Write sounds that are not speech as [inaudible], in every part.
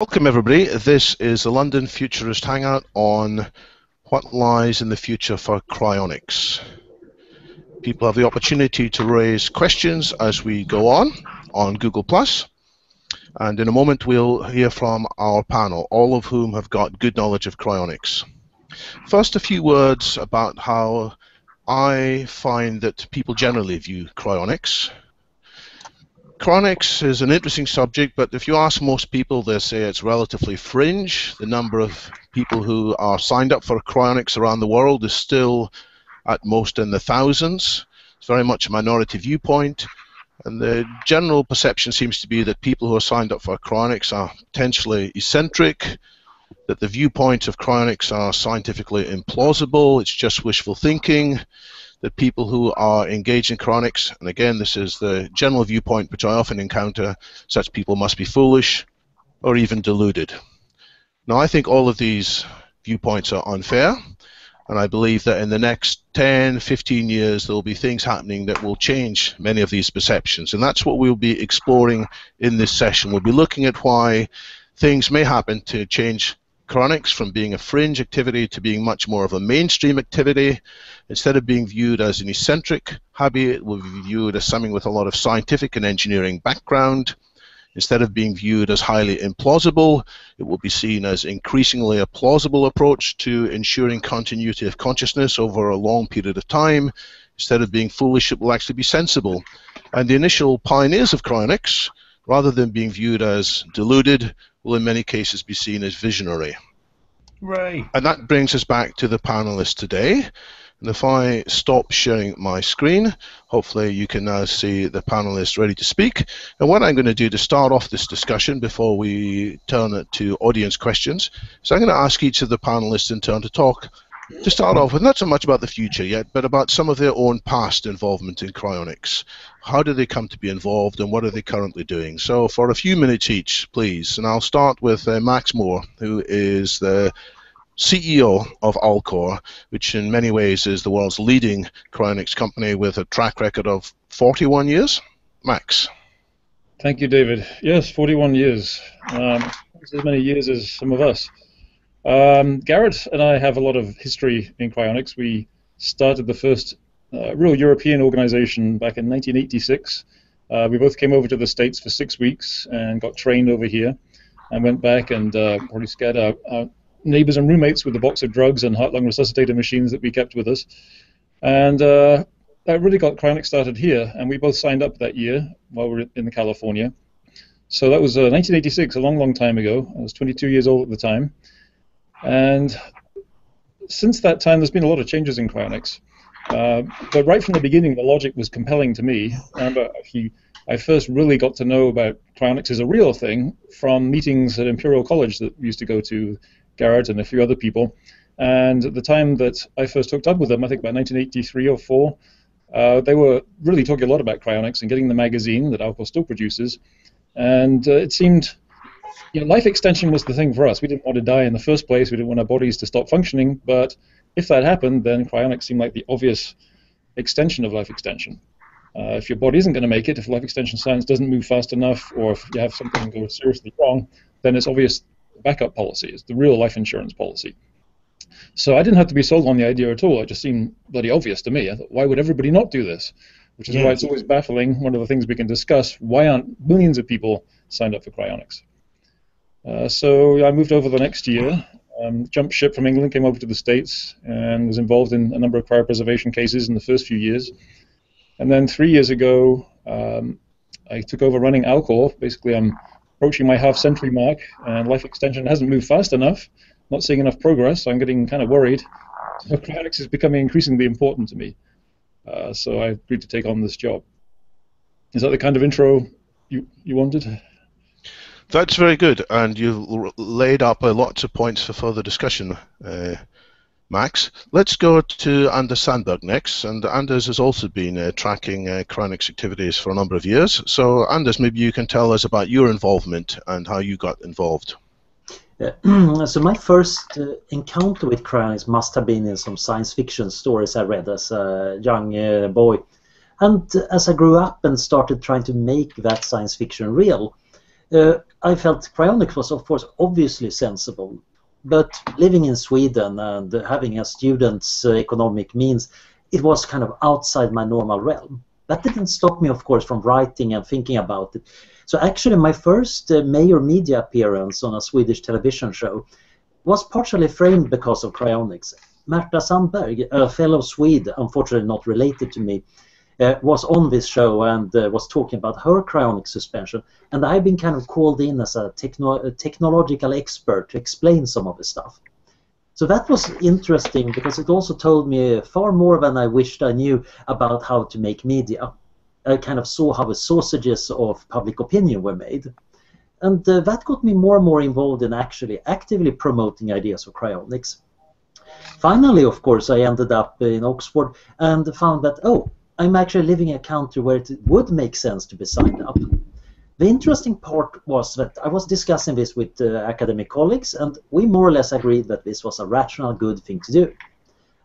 Welcome, everybody. This is the London Futurist Hangout on what lies in the future for cryonics. People have the opportunity to raise questions as we go on on Google Plus, and in a moment we'll hear from our panel, all of whom have got good knowledge of cryonics. First, a few words about how I find that people generally view cryonics Cryonics is an interesting subject, but if you ask most people, they say it's relatively fringe. The number of people who are signed up for cryonics around the world is still at most in the thousands. It's very much a minority viewpoint. And the general perception seems to be that people who are signed up for cryonics are potentially eccentric, that the viewpoints of cryonics are scientifically implausible, it's just wishful thinking, that people who are engaged in cryonics, and again, this is the general viewpoint which I often encounter, such people must be foolish or even deluded. Now, I think all of these viewpoints are unfair, and I believe that in the next 10, 15 years, there will be things happening that will change many of these perceptions, and that's what we'll be exploring in this session. We'll be looking at why things may happen to change cryonics from being a fringe activity to being much more of a mainstream activity. Instead of being viewed as an eccentric hobby, it will be viewed as something with a lot of scientific and engineering background. Instead of being viewed as highly implausible, it will be seen as increasingly a plausible approach to ensuring continuity of consciousness over a long period of time. Instead of being foolish, it will actually be sensible. And the initial pioneers of cryonics, rather than being viewed as deluded, will in many cases be seen as visionary. Right. And that brings us back to the panelists today. And if I stop sharing my screen, hopefully you can now see the panelists ready to speak. And what I'm going to do to start off this discussion before we turn it to audience questions is I'm going to ask each of the panelists in turn to talk to start off with, not so much about the future yet, but about some of their own past involvement in cryonics. How did they come to be involved and what are they currently doing? So, for a few minutes each, please. And I'll start with uh, Max More, who is the CEO of Alcor, which in many ways is the world's leading cryonics company with a track record of 41 years. Max. Thank you, David. Yes, 41 years. Um, as many years as some of us. Um, Garret and I have a lot of history in cryonics. We started the first uh, real European organization back in 1986. Uh, we both came over to the States for six weeks and got trained over here and went back and uh, probably scared our, our, neighbors and roommates with a box of drugs and heart-lung resuscitator machines that we kept with us. And uh, that really got cryonics started here, and we both signed up that year while we were in California. So that was 1986, uh, a long, long time ago. I was 22 years old at the time. And since that time, there's been a lot of changes in cryonics. Uh, but right from the beginning, the logic was compelling to me. I remember he, I first really got to know about cryonics as a real thing from meetings at Imperial College that we used to go to, Garret and a few other people. And at the time that I first hooked up with them, I think about 1983 or 4, uh, they were really talking a lot about cryonics and getting the magazine that Alcor still produces. And uh, it seemed you know, life extension was the thing for us. We didn't want to die in the first place. We didn't want our bodies to stop functioning. But if that happened, then cryonics seemed like the obvious extension of life extension. Uh, if your body isn't going to make it, if life extension science doesn't move fast enough, or if you have something go seriously wrong, then it's obvious backup policy. It's the real life insurance policy. So I didn't have to be sold on the idea at all. It just seemed bloody obvious to me. I thought, why would everybody not do this? Which is yeah. why it's always baffling. One of the things we can discuss: why aren't millions of people signed up for cryonics? Uh, so I moved over the next year, um, jumped ship from England, came over to the States, and was involved in a number of cryopreservation cases in the first few years. And then three years ago, um, I took over running Alcor. Basically, I'm approaching my half-century mark, and life extension hasn't moved fast enough. Not seeing enough progress, so I'm getting kind of worried. [laughs] So cryonics is becoming increasingly important to me. Uh, so I agreed to take on this job. Is that the kind of intro you, you wanted? That's very good, and you've laid up lots of points for further discussion, uh, Max. Let's go to Anders Sandberg next, and Anders has also been uh, tracking uh, cryonics activities for a number of years. So, Anders, maybe you can tell us about your involvement and how you got involved. [clears throat] So my first uh, encounter with cryonics must have been in some science fiction stories I read as a young uh, boy. And as I grew up and started trying to make that science fiction real, Uh, I felt cryonics was, of course, obviously sensible, but living in Sweden and having a student's uh, economic means, it was kind of outside my normal realm. That didn't stop me, of course, from writing and thinking about it. So actually, my first uh, major media appearance on a Swedish television show was partially framed because of cryonics. Märta Sandberg, a fellow Swede, unfortunately not related to me, uh, was on this show and uh, was talking about her cryonic suspension. And I've been kind of called in as a, techno a technological expert to explain some of the stuff. So that was interesting because it also told me far more than I wished I knew about how to make media. I kind of saw how the sausages of public opinion were made. And uh, that got me more and more involved in actually actively promoting ideas of cryonics. Finally, of course, I ended up in Oxford and found that, oh, I'm actually living in a country where it would make sense to be signed up. The interesting part was that I was discussing this with uh, academic colleagues, and we more or less agreed that this was a rational, good thing to do.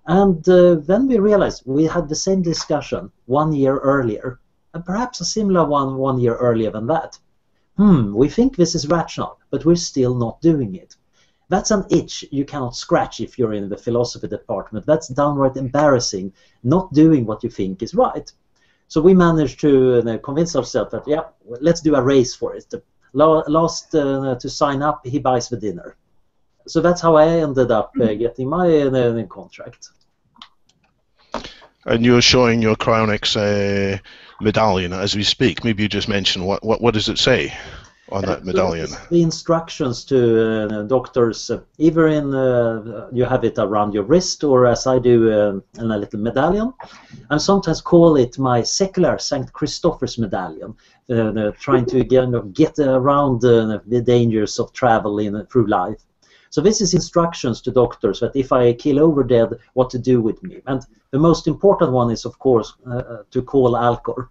And uh, then we realized we had the same discussion one year earlier, and perhaps a similar one one year earlier than that. Hmm, we think this is rational, but we're still not doing it. That's an itch you cannot scratch if you're in the philosophy department. That's downright embarrassing, not doing what you think is right. So we managed to uh, convince ourselves that, yeah, let's do a race for it. The last uh, to sign up, he buys the dinner. So that's how I ended up uh, mm-hmm. getting my uh, contract. And you're showing your Cryonics uh, medallion as we speak. Maybe you just mention what, what, what does it say? On that medallion? The instructions to uh, doctors, uh, either in uh, you have it around your wrist or as I do uh, in a little medallion. I sometimes call it my secular Saint Christopher's medallion, uh, trying to get, get around uh, the dangers of traveling through life. So this is instructions to doctors that if I kill over dead, what to do with me. And the most important one is, of course, to call Alcor.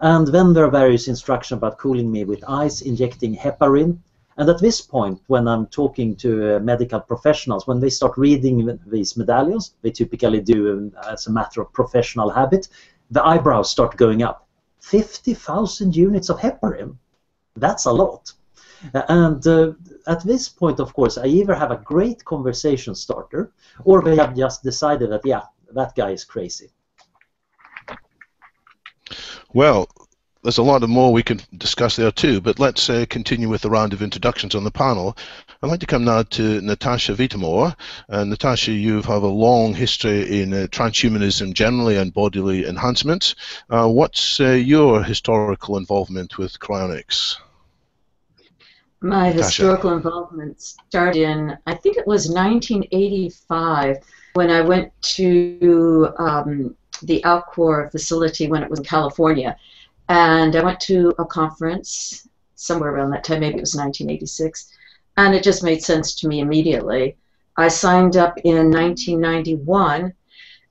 And then there are various instructions about cooling me with ice, injecting heparin. And at this point, when I'm talking to uh, medical professionals, when they start reading these medallions, they typically do um, as a matter of professional habit, the eyebrows start going up. 50,000 units of heparin. That's a lot. And uh, at this point, of course, I either have a great conversation starter or they have just decided that, yeah, that guy is crazy. Well, there's a lot of more we can discuss there too, but let's uh, continue with the round of introductions on the panel. I'd like to come now to Natasha Vita-More. Uh, Natasha, you have a long history in uh, transhumanism generally and bodily enhancement. Uh, what's uh, your historical involvement with cryonics? My Natasha. historical involvement started in, I think it was 1985, when I went to um, the Alcor facility when it was in California. And I went to a conference somewhere around that time, maybe it was 1986, and it just made sense to me immediately. I signed up in 1991,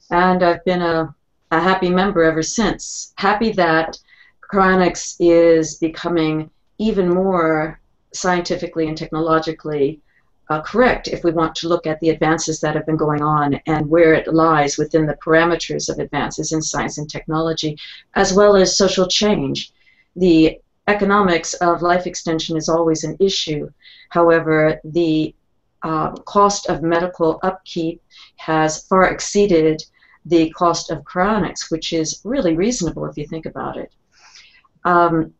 and I've been a, a happy member ever since. Happy that cryonics is becoming even more scientifically and technologically uh, correct if we want to look at the advances that have been going on and where it lies within the parameters of advances in science and technology, as well as social change. The economics of life extension is always an issue. However, the uh, cost of medical upkeep has far exceeded the cost of cryonics, which is really reasonable if you think about it. Um,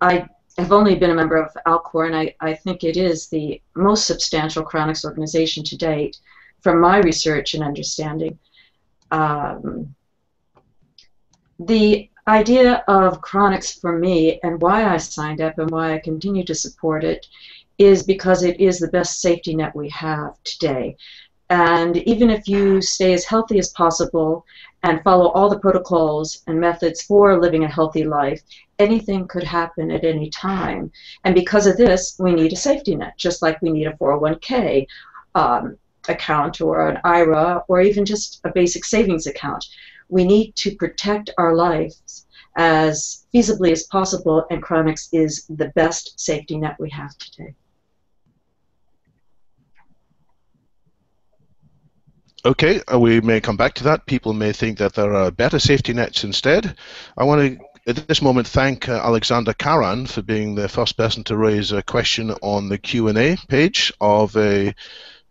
I have only been a member of Alcor, and I, I think it is the most substantial cryonics organization to date, from my research and understanding. Um, the idea of cryonics for me and why I signed up and why I continue to support it is because it is the best safety net we have today. And even if you stay as healthy as possible and follow all the protocols and methods for living a healthy life, anything could happen at any time. And because of this, we need a safety net, just like we need a 401k um, account or an IRA or even just a basic savings account. We need to protect our lives as feasibly as possible, and Cryonics is the best safety net we have today. Okay, uh, we may come back to that. People may think that there are better safety nets instead. I want to at this moment thank uh, Alexander Karan for being the first person to raise a question on the Q&A page of a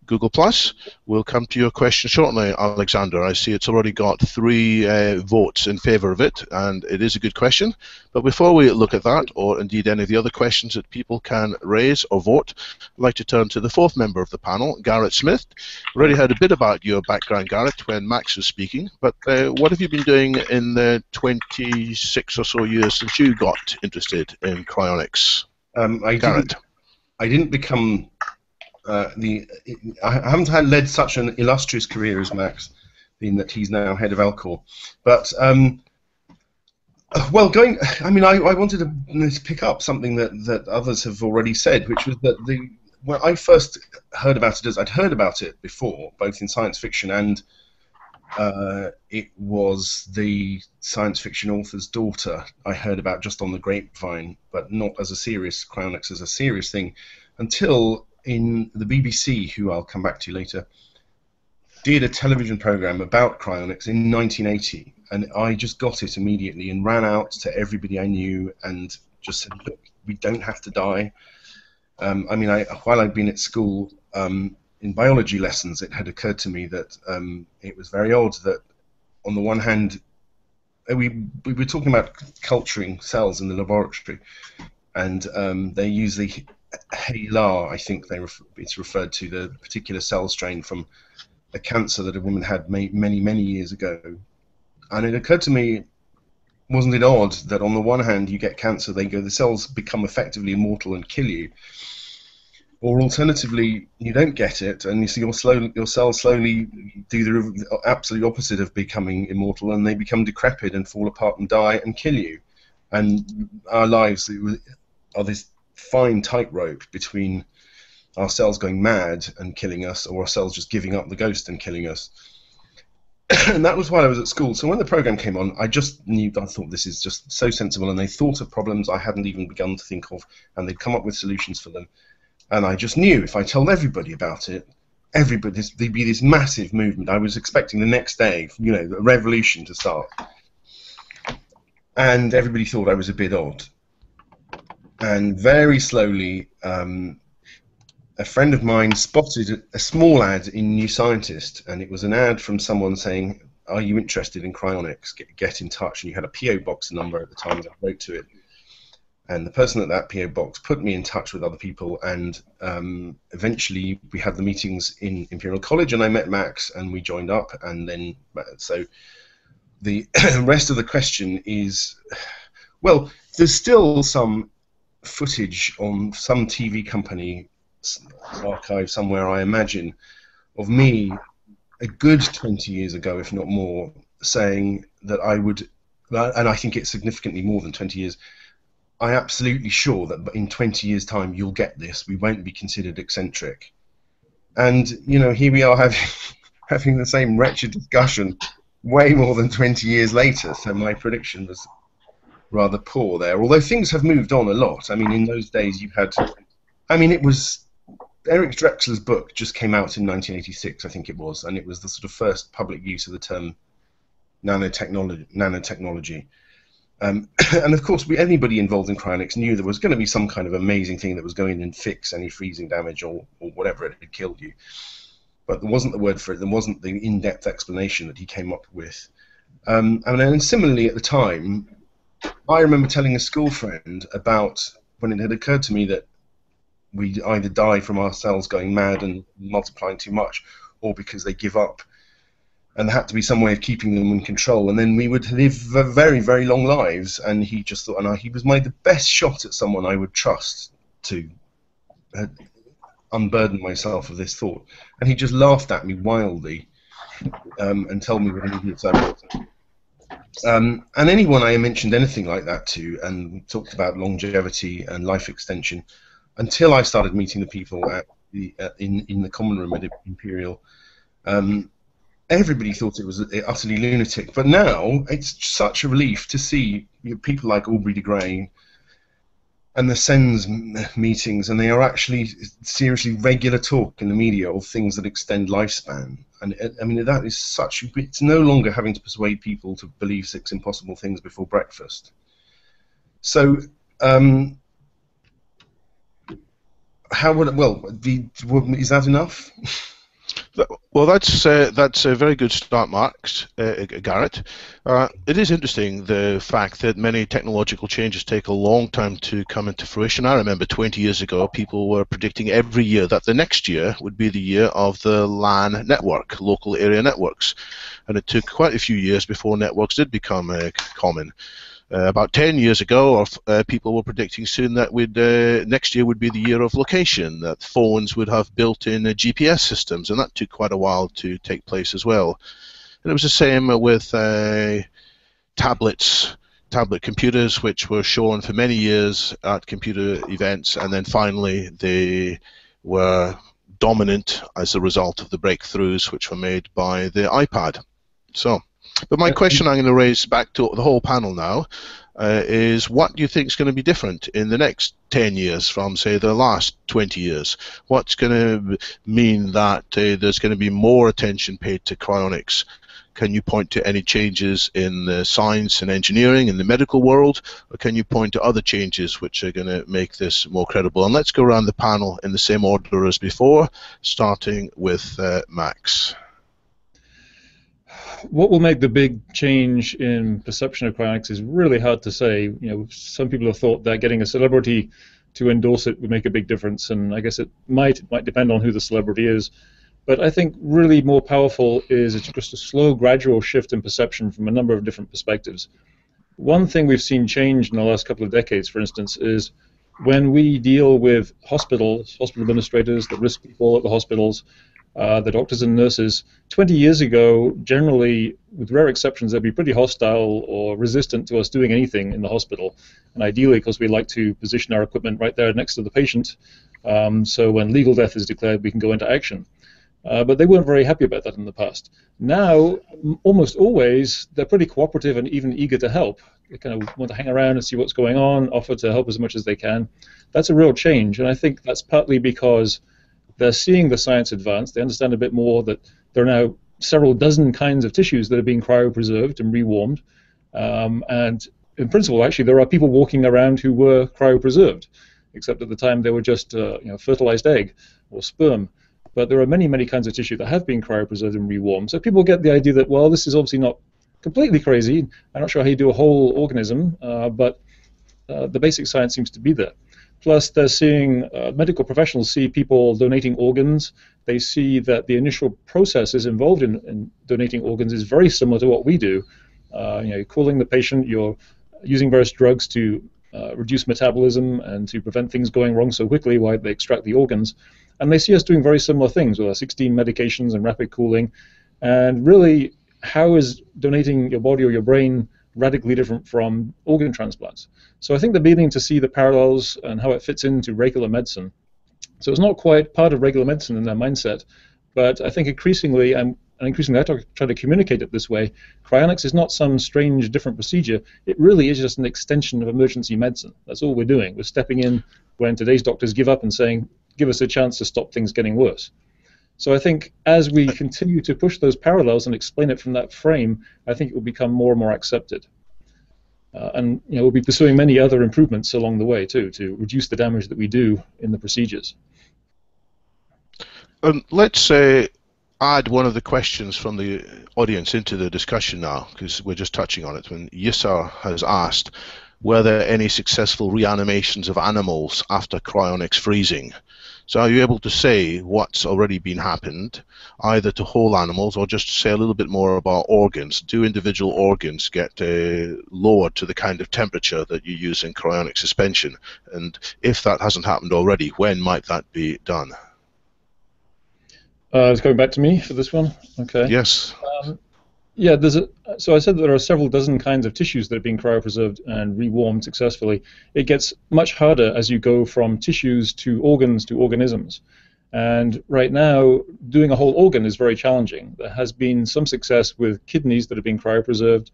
Google Plus. We'll come to your question shortly, Alexander. I see it's already got three uh, votes in favour of it, and it is a good question. But before we look at that, or indeed any of the other questions that people can raise or vote, I'd like to turn to the fourth member of the panel, Garret Smyth. We already heard a bit about your background, Garret, when Max was speaking, but uh, what have you been doing in the 26 or so years since you got interested in cryonics? Um, I Garret. Didn't, I didn't become uh, the I haven't had led such an illustrious career as Max, being that he's now head of Alcor. But um, well, going. I mean, I, I wanted to pick up something that, that others have already said, which was that the when I first heard about it, as I'd heard about it before, both in science fiction and uh, it was the science fiction author's daughter I heard about just on the grapevine, but not as a serious cryonics as a serious thing, until in the BBC, who I'll come back to later, did a television program about cryonics in 1980, and I just got it immediately and ran out to everybody I knew and just said, "Look, we don't have to die." Um, I mean, I, while I'd been at school um, in biology lessons, it had occurred to me that um, it was very odd that, on the one hand, uh, we we were talking about culturing cells in the laboratory, and um, they usually HeLa, I think they it's referred to the particular cell strain from a cancer that a woman had many, many years ago. And it occurred to me, wasn't it odd that on the one hand you get cancer, they go, the cells become effectively immortal and kill you, or alternatively you don't get it and you see your, slow, your cells slowly do the absolute opposite of becoming immortal and they become decrepit and fall apart and die and kill you. And our lives are this fine tightrope between ourselves going mad and killing us, or ourselves just giving up the ghost and killing us. [clears throat] and that was while I was at school. So when the program came on, I just knew. I thought this is just so sensible, and they thought of problems I hadn't even begun to think of, and they'd come up with solutions for them. And I just knew if I told everybody about it, everybody there'd be this massive movement. I was expecting the next day, you know, a revolution to start. And everybody thought I was a bit odd and very slowly, um, a friend of mine spotted a small ad in New Scientist, and it was an ad from someone saying, "Are you interested in cryonics? Get, get in touch." And you had a PO box number at the time that I wrote to it, and the person at that PO box put me in touch with other people, and um, eventually we had the meetings in Imperial College, and I met Max, and we joined up, and then so the [clears throat] rest of the question is, well, there's still some footage on some TV company archive somewhere, I imagine, of me a good 20 years ago, if not more, saying that I would, and I think it's significantly more than 20 years. I'm absolutely sure that in 20 years' time you'll get this. We won't be considered eccentric. And you know, here we are having [laughs] having the same wretched discussion way more than 20 years later. So my prediction was rather poor there. Although things have moved on a lot. I mean, in those days you had, I mean, it was Eric Drexler's book just came out in 1986, I think it was, and it was the sort of first public use of the term nanotechnology. nanotechnology. Um, [clears throat] and of course, we, anybody involved in cryonics knew there was going to be some kind of amazing thing that was going and fix any freezing damage or, or whatever it had killed you. But there wasn't the word for it. There wasn't the in-depth explanation that he came up with. Um, and then similarly at the time, I remember telling a school friend about when it had occurred to me that we either die from our cells going mad and multiplying too much, or because they give up. And there had to be some way of keeping them in control, and then we would live very, very long lives. And he just thought, and I, he was my the best shot at someone I would trust to uh, unburden myself of this thought. And he just laughed at me wildly um, and told me what an idiot I was. Um, and anyone I mentioned anything like that to and talked about longevity and life extension, until I started meeting the people at the, uh, in in the common room at Imperial, um, everybody thought it was utterly lunatic. But now it's such a relief to see you know, people like Aubrey de Grey and the SENS meetings, and they are actually seriously regular talk in the media of things that extend lifespan. And I mean, that is such. It's no longer having to persuade people to believe six impossible things before breakfast. So, um, how would well? The, is that enough? [laughs] Well, that's uh, that's a very good start, Mark, uh, Garret. Uh, it is interesting the fact that many technological changes take a long time to come into fruition. I remember 20 years ago, people were predicting every year that the next year would be the year of the LAN network, local area networks, and it took quite a few years before networks did become uh, common. Uh, about 10 years ago, uh, people were predicting soon that we'd, uh, next year would be the year of location, that phones would have built-in uh, GPS systems, and that took quite a while to take place as well. And it was the same with uh, tablets, tablet computers, which were shown for many years at computer events, and then finally they were dominant as a result of the breakthroughs which were made by the iPad. So. But my question I'm going to raise back to the whole panel now uh, is what do you think is going to be different in the next 10 years from, say, the last 20 years? What's going to mean that uh, there's going to be more attention paid to cryonics? Can you point to any changes in the science and engineering in the medical world, or can you point to other changes which are going to make this more credible? And let's go around the panel in the same order as before, starting with uh, Max what will make the big change in perception of cryonics is really hard to say. You know, some people have thought that getting a celebrity to endorse it would make a big difference, and I guess it might it might depend on who the celebrity is. But I think really more powerful is it's just a slow, gradual shift in perception from a number of different perspectives. One thing we've seen change in the last couple of decades, for instance, is when we deal with hospitals, hospital administrators, the risk people at the hospitals, uh, the doctors and nurses. 20 years ago, generally, with rare exceptions, they'd be pretty hostile or resistant to us doing anything in the hospital. And ideally, because we like to position our equipment right there next to the patient, um, so when legal death is declared, we can go into action. Uh, but they weren't very happy about that in the past. Now, almost always, they're pretty cooperative and even eager to help. They kind of want to hang around and see what's going on, offer to help as much as they can. That's a real change, and I think that's partly because they're seeing the science advance. They understand a bit more that there are now several dozen kinds of tissues that are being cryopreserved and rewarmed. Um, and in principle, actually, there are people walking around who were cryopreserved, except at the time they were just uh, you know, fertilized egg or sperm. But there are many, many kinds of tissue that have been cryopreserved and rewarmed. So people get the idea that, well, this is obviously not completely crazy. I'm not sure how you do a whole organism, uh, but uh, the basic science seems to be there. Plus, they're seeing uh, medical professionals see people donating organs. They see that the initial processes involved in, in donating organs is very similar to what we do. Uh, you know, you're cooling the patient, you're using various drugs to uh, reduce metabolism and to prevent things going wrong so quickly while they extract the organs. And they see us doing very similar things with our 16 medications and rapid cooling. And really, how is donating your body or your brain radically different from organ transplants. So I think they're beginning to see the parallels and how it fits into regular medicine. So it's not quite part of regular medicine in their mindset, but I think increasingly, and increasingly I try to communicate it this way, cryonics is not some strange different procedure. It really is just an extension of emergency medicine. That's all we're doing. We're stepping in when today's doctors give up and saying, give us a chance to stop things getting worse. So I think as we continue to push those parallels and explain it from that frame, I think it will become more and more accepted. Uh, and you know, we'll be pursuing many other improvements along the way too to reduce the damage that we do in the procedures. Um, let's uh, add one of the questions from the audience into the discussion now, because we're just touching on it. When Yisar has asked, were there any successful reanimations of animals after cryonics freezing? So are you able to say what's already been happened, either to whole animals or just say a little bit more about organs? Do individual organs get uh, lowered to the kind of temperature that you use in cryonic suspension? And if that hasn't happened already, when might that be done? Uh, it's going back to me for this one. Okay. Yes. Um, yeah, there's a, so I said there are several dozen kinds of tissues that have been cryopreserved and rewarmed successfully. It gets much harder as you go from tissues to organs to organisms. And right now, doing a whole organ is very challenging. There has been some success with kidneys that have been cryopreserved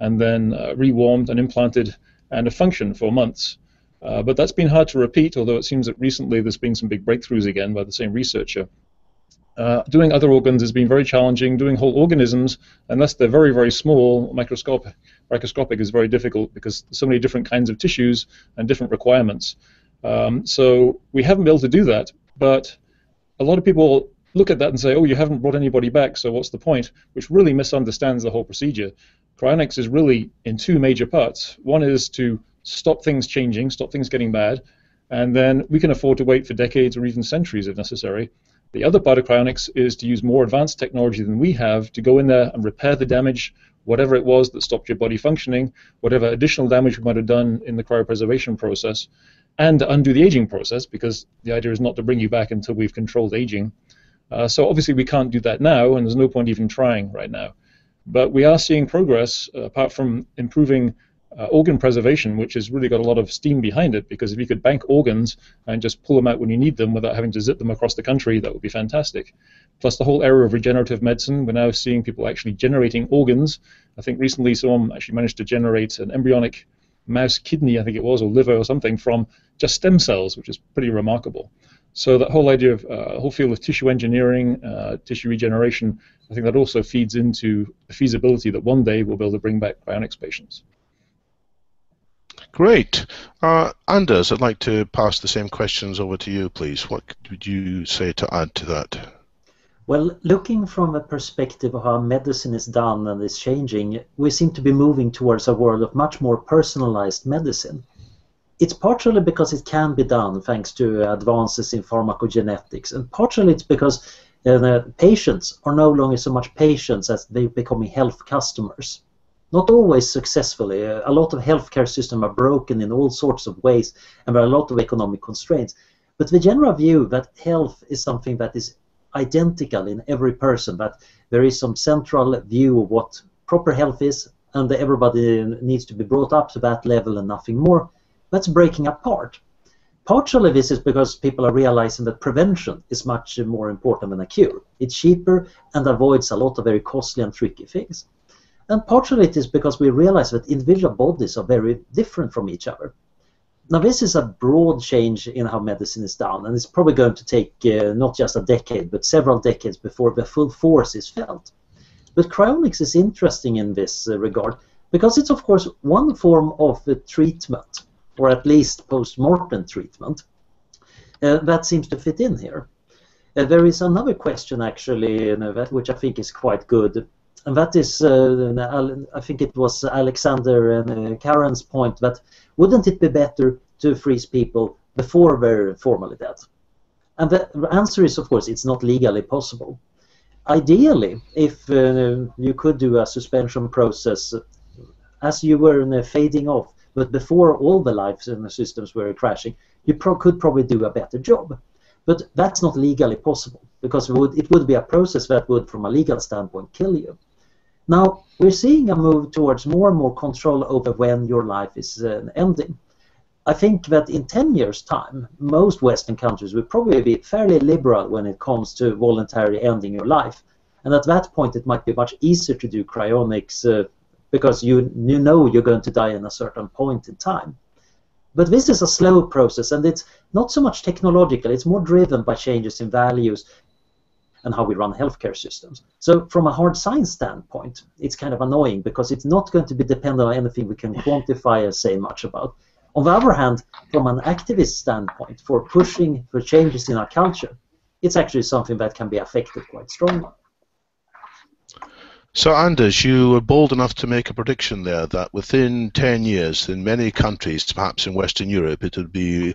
and then uh, rewarmed and implanted and a function for months. Uh, but that's been hard to repeat, although it seems that recently there's been some big breakthroughs again by the same researcher. Uh, doing other organs has been very challenging. Doing whole organisms, unless they're very, very small, microscopic, microscopic is very difficult because so many different kinds of tissues and different requirements. Um, so we haven't been able to do that, but a lot of people look at that and say, oh, you haven't brought anybody back, so what's the point? Which really misunderstands the whole procedure. Cryonics is really in two major parts. One is to stop things changing, stop things getting bad, and then we can afford to wait for decades or even centuries if necessary. The other part of cryonics is to use more advanced technology than we have to go in there and repair the damage, whatever it was that stopped your body functioning, whatever additional damage we might have done in the cryopreservation process, and undo the aging process because the idea is not to bring you back until we've controlled aging. Uh, so obviously we can't do that now, and there's no point even trying right now. But we are seeing progress, uh, apart from improving uh, organ preservation, which has really got a lot of steam behind it, because if you could bank organs and just pull them out when you need them without having to zip them across the country, that would be fantastic. Plus the whole area of regenerative medicine, we're now seeing people actually generating organs. I think recently someone actually managed to generate an embryonic mouse kidney, I think it was, or liver or something, from just stem cells, which is pretty remarkable. So that whole idea of uh, whole field of tissue engineering, uh, tissue regeneration, I think that also feeds into the feasibility that one day we'll be able to bring back cryonics patients. Great. Uh, Anders, I'd like to pass the same questions over to you, please. What would you say to add to that? Well, looking from a perspective of how medicine is done and is changing, we seem to be moving towards a world of much more personalized medicine. It's partially because it can be done thanks to advances in pharmacogenetics, and partially it's because uh, patients are no longer so much patients as they're becoming health customers not always successfully. A lot of healthcare systems are broken in all sorts of ways, and there are a lot of economic constraints. But the general view that health is something that is identical in every person, that there is some central view of what proper health is, and that everybody needs to be brought up to that level and nothing more, that's breaking apart. Partially this is because people are realizing that prevention is much more important than a cure. It's cheaper and avoids a lot of very costly and tricky things. And partially it is because we realize that individual bodies are very different from each other. Now this is a broad change in how medicine is done, and it's probably going to take uh, not just a decade, but several decades before the full force is felt. But cryonics is interesting in this uh, regard because it's of course one form of uh, treatment, or at least post-mortem treatment, uh, that seems to fit in here. Uh, there is another question actually, which I think is quite good and that is, uh, I think it was Alexander and uh, Karen's point that wouldn't it be better to freeze people before they're formally dead? And the answer is, of course, it's not legally possible. Ideally, if uh, you could do a suspension process as you were uh, fading off, but before all the lives and the systems were crashing, you pro could probably do a better job. But that's not legally possible because it would, it would be a process that would, from a legal standpoint, kill you. Now, we're seeing a move towards more and more control over when your life is uh, ending. I think that in 10 years' time, most Western countries will probably be fairly liberal when it comes to voluntarily ending your life. And at that point, it might be much easier to do cryonics uh, because you, you know you're going to die in a certain point in time. But this is a slow process, and it's not so much technological, it's more driven by changes in values and how we run healthcare systems. So from a hard science standpoint, it's kind of annoying because it's not going to be dependent on anything we can quantify and say much about. On the other hand, from an activist standpoint, for pushing for changes in our culture, it's actually something that can be affected quite strongly. So, Anders, you were bold enough to make a prediction there that within 10 years, in many countries, perhaps in Western Europe, it would be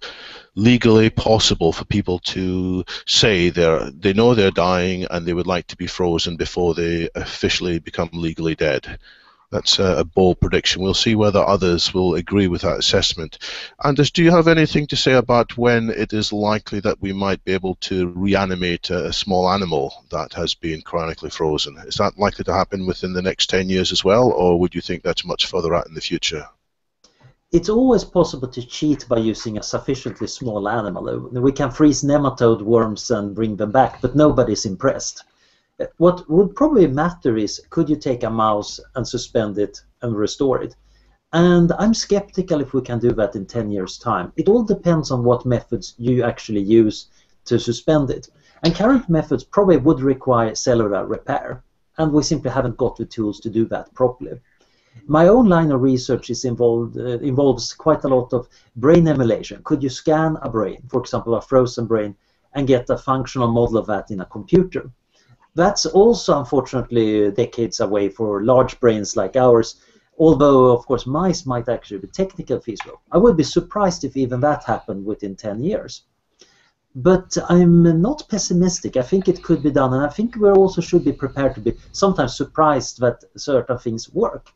legally possible for people to say they're, they know they're dying and they would like to be frozen before they officially become legally dead. That's a, bold prediction. We'll see whether others will agree with that assessment. Anders, do you have anything to say about when it is likely that we might be able to reanimate a, small animal that has been cryonically frozen? Is that likely to happen within the next 10 years as well, or would you think that's much further out in the future? It's always possible to cheat by using a sufficiently small animal. We can freeze nematode worms and bring them back, but nobody's impressed. What would probably matter is could you take a mouse and suspend it and restore it? And I'm skeptical if we can do that in 10 years' time. It all depends on what methods you actually use to suspend it. And current methods probably would require cellular repair, and we simply haven't got the tools to do that properly. My own line of research is involved uh, involves quite a lot of brain emulation. Could you scan a brain, for example, a frozen brain, and get a functional model of that in a computer? That's also unfortunately decades away for large brains like ours, although of course mice might actually be technically feasible. I would be surprised if even that happened within 10 years. But I'm not pessimistic. I think it could be done, and I think we also should be prepared to be sometimes surprised that certain things work.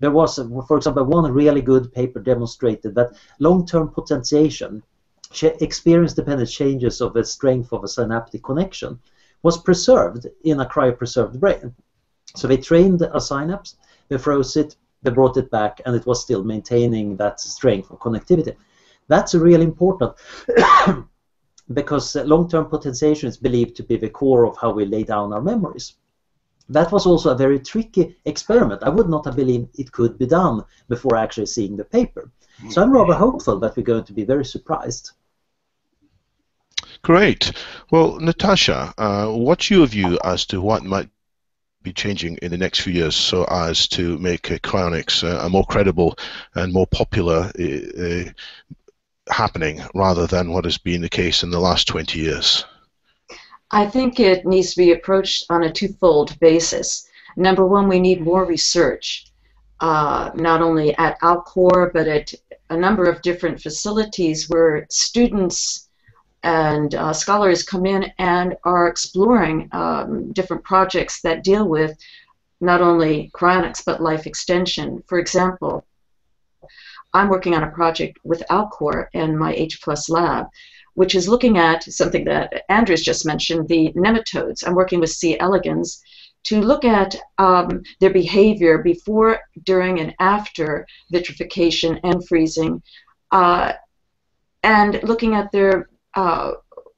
There was, for example, one really good paper demonstrated that long-term potentiation, experience-dependent changes of the strength of a synaptic connection, was preserved in a cryopreserved brain. So they trained a synapse, they froze it, they brought it back, and it was still maintaining that strength of connectivity. That's really important [coughs] because long-term potentiation is believed to be the core of how we lay down our memories. That was also a very tricky experiment. I would not have believed it could be done before actually seeing the paper. So I'm rather hopeful that we're going to be very surprised. Great. Well, Natasha, uh, what's your view as to what might be changing in the next few years so as to make uh, cryonics uh, a more credible and more popular uh, uh, happening rather than what has been the case in the last 20 years? I think it needs to be approached on a twofold basis. Number one, we need more research, uh, not only at Alcor, but at a number of different facilities where students and uh, scholars come in and are exploring um, different projects that deal with not only cryonics but life extension. For example, I'm working on a project with Alcor and my H Plus lab, which is looking at something that Anders just mentioned, the nematodes. I'm working with C. elegans to look at um, their behavior before, during, and after vitrification and freezing, uh, and looking at their uh,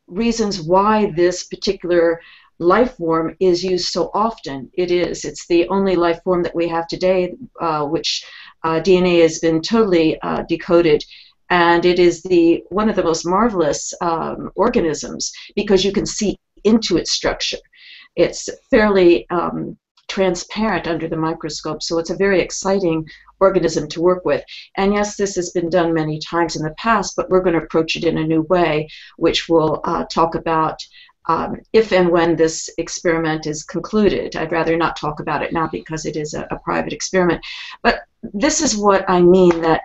reasons why this particular life form is used so often. It is. It's the only life form that we have today, uh, which uh, DNA has been totally uh, decoded. And it is the one of the most marvelous um, organisms because you can see into its structure. It's fairly um, transparent under the microscope, so it's a very exciting organism to work with. And yes, this has been done many times in the past, but we're going to approach it in a new way, which we'll uh, talk about um, if and when this experiment is concluded. I'd rather not talk about it now because it is a, a private experiment. But this is what I mean that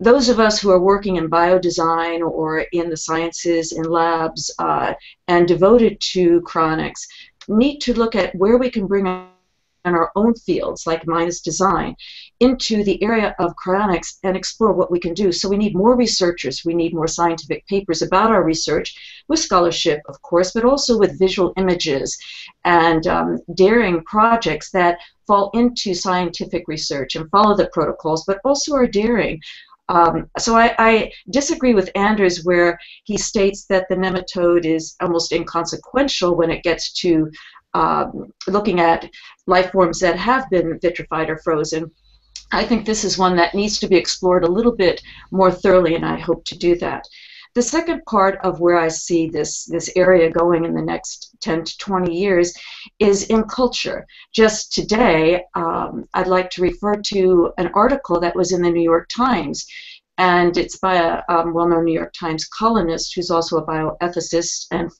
those of us who are working in biodesign or in the sciences in labs uh, and devoted to cryonics need to look at where we can bring in our own fields, like mine is design, into the area of cryonics and explore what we can do. So we need more researchers, we need more scientific papers about our research, with scholarship, of course, but also with visual images and um, daring projects that fall into scientific research and follow the protocols, but also are daring. Um, so I, I, disagree with Anders where he states that the nematode is almost inconsequential when it gets to um, looking at life forms that have been vitrified or frozen. I think this is one that needs to be explored a little bit more thoroughly, and I hope to do that. The second part of where I see this, this area going in the next 10 to 20 years is in culture. Just today, um, I'd like to refer to an article that was in the New York Times, and it's by a um, well-known New York Times columnist who's also a bioethicist and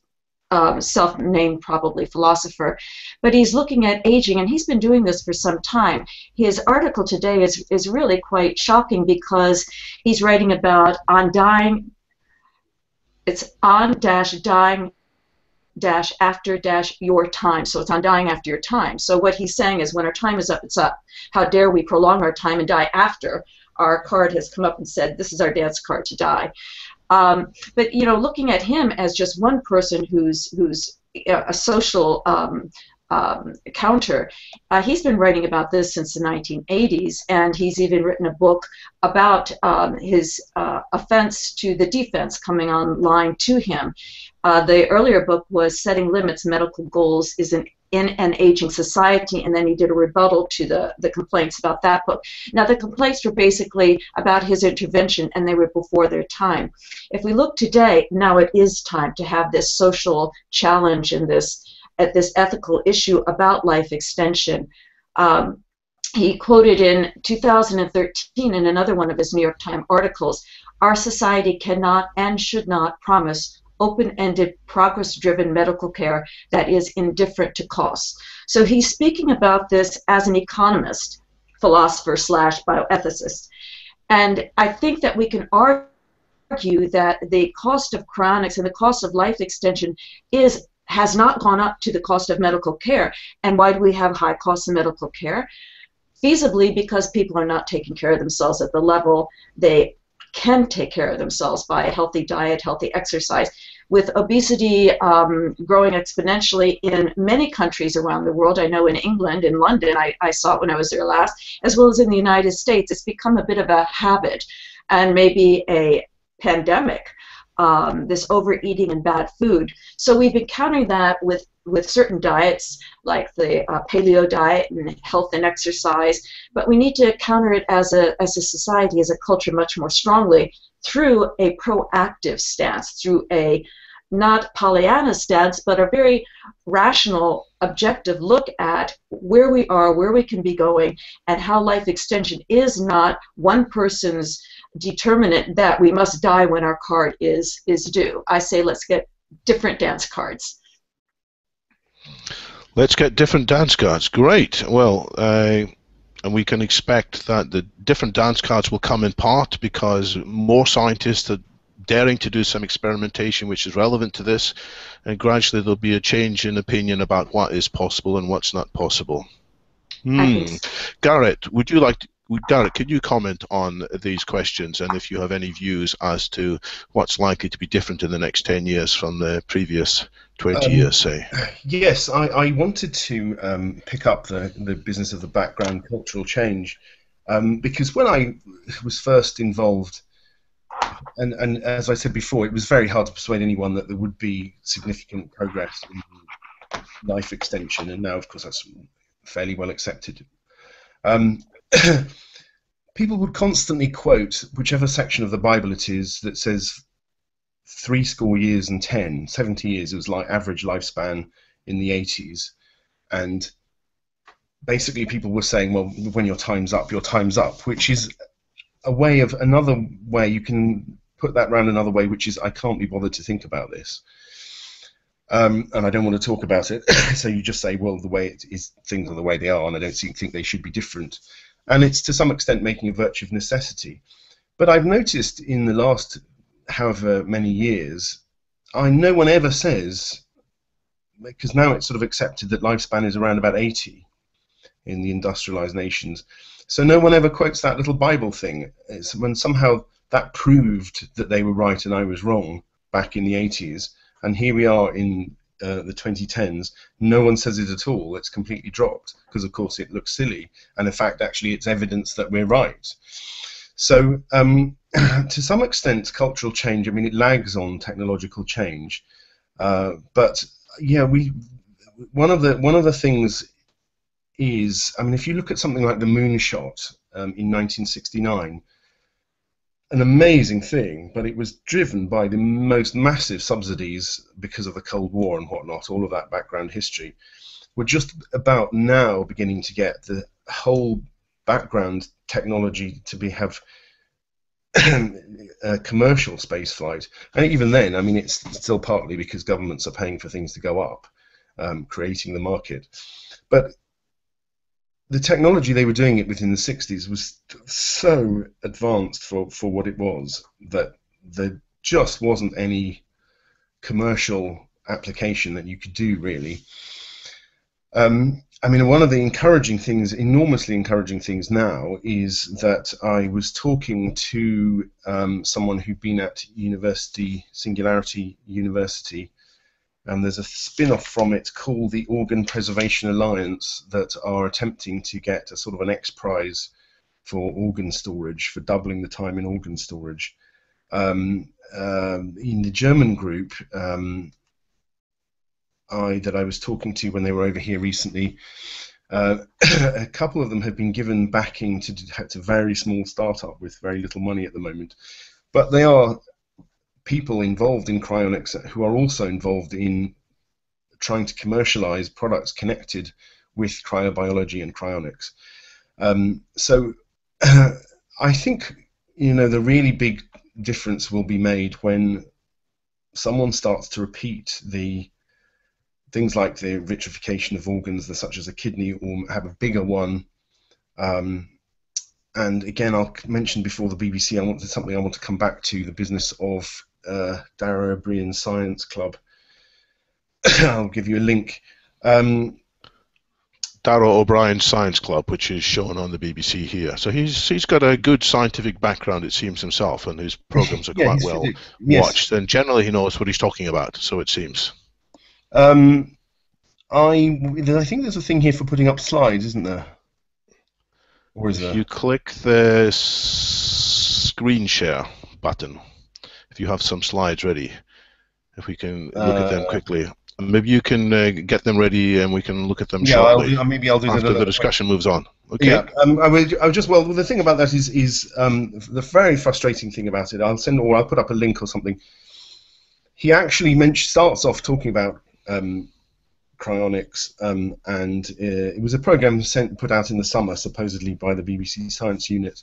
um, self-named probably philosopher, but he's looking at aging, and he's been doing this for some time. His article today is is really quite shocking because he's writing about on dying. It's on dash dying dash after dash your time. So it's on dying after your time. So what he's saying is when our time is up, it's up. How dare we prolong our time and die after our card has come up and said this is our dance card to die. Um, but you know, looking at him as just one person who's who's a social um, um, counter. Uh, he's been writing about this since the 1980s, and he's even written a book about um, his uh, offense to the defense coming online to him. Uh, the earlier book was Setting Limits Medical Goals is an in an aging society, and then he did a rebuttal to the, the complaints about that book. Now, the complaints were basically about his intervention, and they were before their time. If we look today, now it is time to have this social challenge and this at this ethical issue about life extension. Um, he quoted in 2013 in another one of his New York Times articles our society cannot and should not promise open-ended, progress-driven medical care that is indifferent to costs. So he's speaking about this as an economist, philosopher slash bioethicist. And I think that we can argue that the cost of cryonics and the cost of life extension is has not gone up to the cost of medical care. And why do we have high costs of medical care? Feasibly because people are not taking care of themselves at the level they can take care of themselves by a healthy diet, healthy exercise. With obesity um, growing exponentially in many countries around the world, I know in England, in London, I, I saw it when I was there last, as well as in the United States, it's become a bit of a habit and maybe a pandemic. Um, this overeating and bad food. So we've been countering that with with certain diets like the uh, paleo diet and health and exercise, but we need to counter it as a, as a society, as a culture, much more strongly through a proactive stance, through a not Pollyanna stance, but a very rational, objective look at where we are, where we can be going, and how life extension is not one person's determinant that we must die when our card is is due. I say let's get different dance cards. Let's get different dance cards. Great. Well, uh, and we can expect that the different dance cards will come in part because more scientists are daring to do some experimentation which is relevant to this, and gradually there'll be a change in opinion about what is possible and what's not possible. Hmm. Garret, would you like to, Garret, could you comment on these questions and if you have any views as to what's likely to be different in the next 10 years from the previous 20 um, years, say? Yes, I, I wanted to um, pick up the, the business of the background cultural change um, because when I was first involved, and, and as I said before, it was very hard to persuade anyone that there would be significant progress in life extension, and now, of course, that's fairly well accepted. Um, [coughs] people would constantly quote whichever section of the Bible it is that says three score years and ten, 70 years. It was like average lifespan in the 80s. And basically, people were saying, well, when your time's up, your time's up, which is a way of another way you can put that round another way, which is I can't be bothered to think about this. Um, and I don't want to talk about it. [coughs] so you just say, well, the way it is, things are the way they are, and I don't think they should be different and it's to some extent making a virtue of necessity. But I've noticed in the last however many years, I no one ever says because now it's sort of accepted that lifespan is around about 80 in the industrialized nations. So no one ever quotes that little Bible thing. It's when somehow that proved that they were right and I was wrong back in the 80s, and here we are in uh, the 2010s, no one says it at all. It's completely dropped because, of course, it looks silly, and in fact, actually, it's evidence that we're right. So, um, [clears throat] to some extent, cultural change. I mean, it lags on technological change, uh, but yeah, we one of the one of the things is, I mean, if you look at something like the moonshot um, in 1969 an amazing thing, but it was driven by the most massive subsidies because of the Cold War and whatnot, all of that background history. We're just about now beginning to get the whole background technology to be have [clears throat] commercial space flight. And even then, I mean, it's still partly because governments are paying for things to go up, um, creating the market. But the technology they were doing it with in the 60s was so advanced for, for what it was that there just wasn't any commercial application that you could do really. Um, I mean, one of the encouraging things, enormously encouraging things now, is that I was talking to um, someone who'd been at University Singularity University and there's a spin-off from it called the Organ Preservation Alliance that are attempting to get a sort of an X prize for organ storage for doubling the time in organ storage. Um, um, in the German group, um, I that I was talking to when they were over here recently, uh, [coughs] a couple of them have been given backing to to very small startup with very little money at the moment, but they are people involved in cryonics who are also involved in trying to commercialize products connected with cryobiology and cryonics. Um, so [clears throat] I think you know the really big difference will be made when someone starts to repeat the things like the vitrification of organs, such as a kidney, or have a bigger one. Um, and again, I'll mention before the BBC, I wanted something I want to come back to the business of uh, Dara Ó Briain Science Club. [coughs] I'll give you a link. Um, Dara Ó Briain Science Club, which is shown on the BBC here. So he's he's got a good scientific background, it seems himself, and his programs are [laughs] yeah, quite well yes. watched. And generally, he knows what he's talking about. So it seems. Um, I I think there's a thing here for putting up slides, isn't there? Or is there? You click the screen share button. If you have some slides ready, if we can look at them uh, quickly. Maybe you can uh, get them ready and we can look at them yeah, shortly. I'll do, maybe I'll do after the discussion moves on. Okay. Yeah, um, I, would, I just well the thing about that is is um, the very frustrating thing about it. I'll send or I'll put up a link or something. He actually starts off talking about um, cryonics, um, and uh, it was a program sent put out in the summer, supposedly by the BBC Science Unit.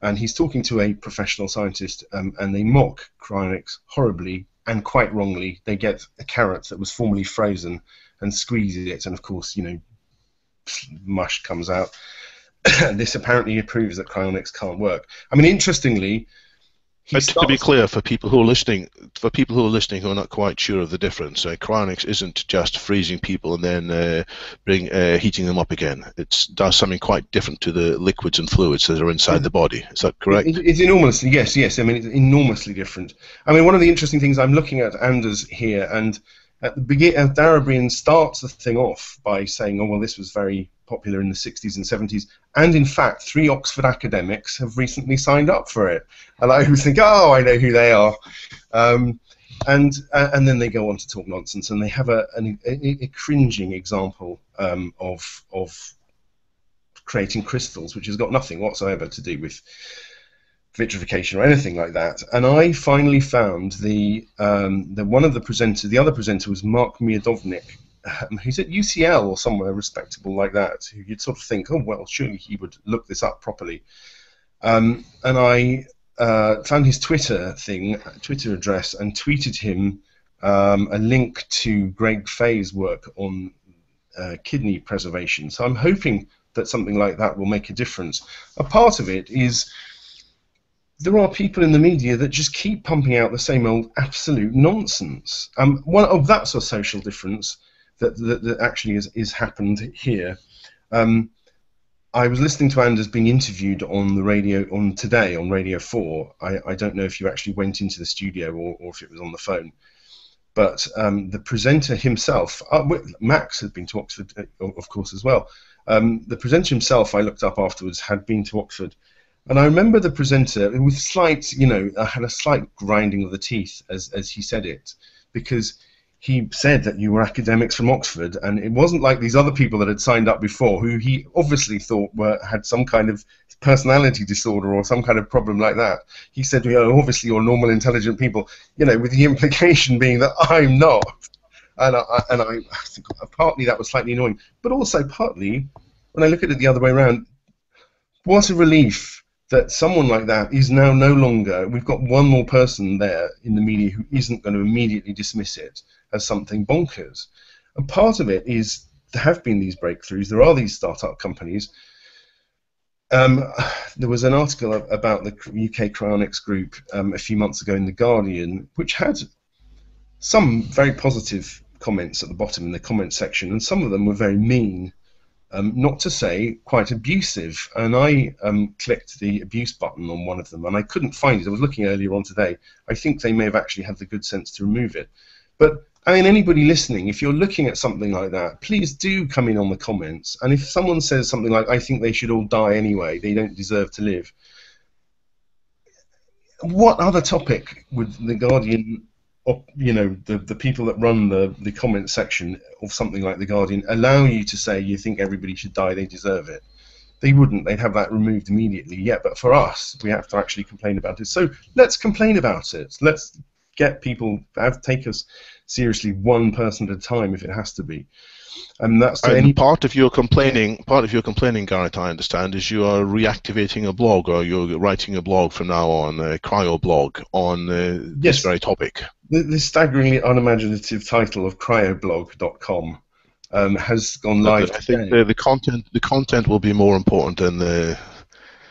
And he's talking to a professional scientist, um, and they mock cryonics horribly and quite wrongly, they get a carrot that was formerly frozen and squeeze it, and of course, you know, mush comes out. [coughs] this apparently proves that cryonics can't work. I mean, interestingly, to be clear, for people who are listening, for people who are listening who are not quite sure of the difference, uh, cryonics isn't just freezing people and then uh, bring uh, heating them up again. It does something quite different to the liquids and fluids that are inside the body. Is that correct? It, it's enormously yes, yes. I mean, it's enormously different. I mean, one of the interesting things I'm looking at Anders here, and at the beginning, Ó Briain starts the thing off by saying, "Oh well, this was very popular in the 60s and 70s. And in fact, three Oxford academics have recently signed up for it. And I would think, oh, I know who they are. Um, and uh, and then they go on to talk nonsense, and they have a, an, a, a cringing example um, of of creating crystals, which has got nothing whatsoever to do with vitrification or anything like that. And I finally found the um, the one of the presenters, the other presenter was Mark Miodownik, um, he's at UCL or somewhere respectable like that. You'd sort of think, oh well, surely he would look this up properly. Um, and I uh, found his Twitter thing, Twitter address, and tweeted him um, a link to Greg Fahy's work on uh, kidney preservation. So I'm hoping that something like that will make a difference. A part of it is there are people in the media that just keep pumping out the same old absolute nonsense. Um, one of that's a social difference that, that, that actually is, is happened here. Um, I was listening to Anders being interviewed on the radio on today on Radio 4. I, I don't know if you actually went into the studio or, or if it was on the phone. But um, the presenter himself, uh, Max had been to Oxford, uh, of course, as well. Um, the presenter himself, I looked up afterwards, had been to Oxford. And I remember the presenter with slight, you know, I had a slight grinding of the teeth as, as he said it, because he said that you were academics from Oxford, and it wasn't like these other people that had signed up before, who he obviously thought were had some kind of personality disorder or some kind of problem like that. He said, you know, obviously you're normal, intelligent people, you know, with the [laughs] implication being that I'm not. And I, and I, think partly that was slightly annoying, but also partly, when I look at it the other way around, what a relief that someone like that is now no longer. We've got one more person there in the media who isn't going to immediately dismiss it as something bonkers. And part of it is there have been these breakthroughs. There are these startup companies. Um, there was an article about the UK Cryonics Group um, a few months ago in The Guardian, which had some very positive comments at the bottom in the comment section, and some of them were very mean, um, not to say quite abusive. And I um, clicked the abuse button on one of them, and I couldn't find it. I was looking earlier on today. I think they may have actually had the good sense to remove it. But I mean, anybody listening, if you're looking at something like that, please do come in on the comments. And if someone says something like, I think they should all die anyway, they don't deserve to live, what other topic would The Guardian you know, the, the people that run the, the comment section of something like The Guardian allow you to say you think everybody should die, they deserve it. They wouldn't. They'd have that removed immediately. Yeah, but for us, we have to actually complain about it. So let's complain about it. Let's get people have take us seriously one person at a time if it has to be. And that's and part of your complaining. Part of your complaining, Garret, I understand, is you are reactivating a blog, or you're writing a blog from now on, a cryo blog on uh, yes. this very topic. The, the, staggeringly unimaginative title of cryoblog.com um, has gone live. I think the, the, content the content will be more important than the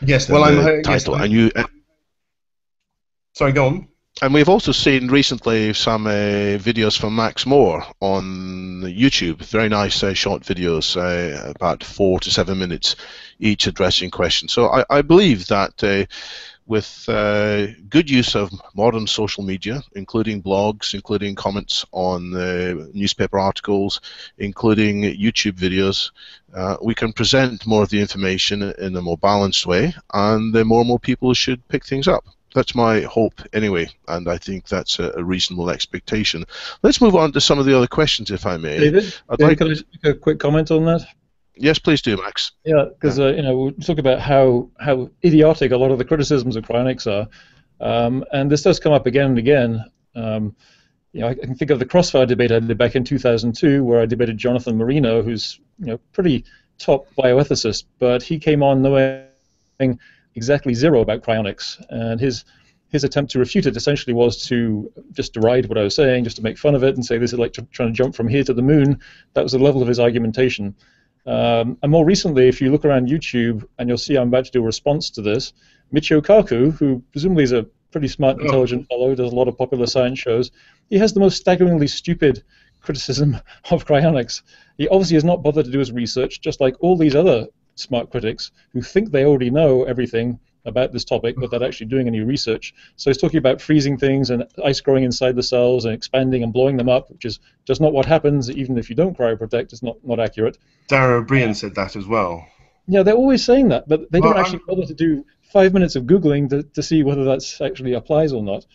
yes. Than well, the I'm title, yes, and you. Uh, sorry, go on. And we've also seen recently some uh, videos from Max More on YouTube. Very nice uh, short videos, uh, about four to seven minutes each, addressing questions. So I, I believe that uh, with uh, good use of modern social media, including blogs, including comments on uh, newspaper articles, including YouTube videos, we can present more of the information in a more balanced way, and the more and more people should pick things up. That's my hope anyway, and I think that's a, a reasonable expectation. Let's move on to some of the other questions, if I may. David, I'd like can I make a quick comment on that? Yes, please do, Max. Yeah, because uh, you know we talk about how how idiotic a lot of the criticisms of cryonics are, um, and this does come up again and again. Um, you know, I can think of the crossfire debate I did back in 2002, where I debated Jonathan Moreno, who's you know pretty top bioethicist, but he came on knowing exactly zero about cryonics, and his his attempt to refute it essentially was to just deride what I was saying, just to make fun of it and say this is like trying to jump from here to the moon. That was the level of his argumentation. Um, and more recently, if you look around YouTube, and you'll see I'm about to do a response to this, Michio Kaku, who presumably is a pretty smart, oh. intelligent fellow, does a lot of popular science shows, he has the most staggeringly stupid criticism [laughs] of cryonics. He obviously has not bothered to do his research, just like all these other smart critics who think they already know everything about this topic, but they're actually doing any research. So he's talking about freezing things and ice growing inside the cells and expanding and blowing them up, which is just not what happens. Even if you don't cryoprotect, it's not, not accurate. Dara Ó Briain said that as well. Yeah, they're always saying that, but they well, don't actually I'm... bother to do five minutes of googling to, to see whether that actually applies or not.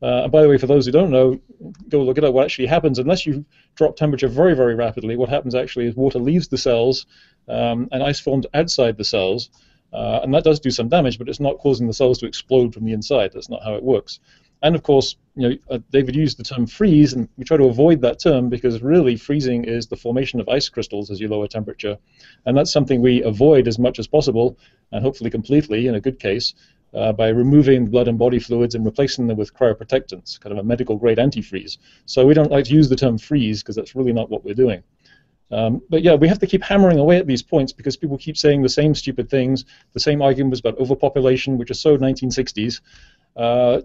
Uh, and by the way, for those who don't know, go look it up. What actually happens, unless you drop temperature very, very rapidly, what happens actually is water leaves the cells um, and ice formed outside the cells. Uh, and that does do some damage, but it's not causing the cells to explode from the inside. That's not how it works. And of course, you know, uh, David used the term freeze, and we try to avoid that term because really freezing is the formation of ice crystals as you lower temperature, and that's something we avoid as much as possible, and hopefully completely in a good case, uh, by removing blood and body fluids and replacing them with cryoprotectants, kind of a medical grade antifreeze. So we don't like to use the term freeze because that's really not what we're doing. Um, but yeah, we have to keep hammering away at these points because people keep saying the same stupid things, the same arguments about overpopulation, which is so 1960s. Uh,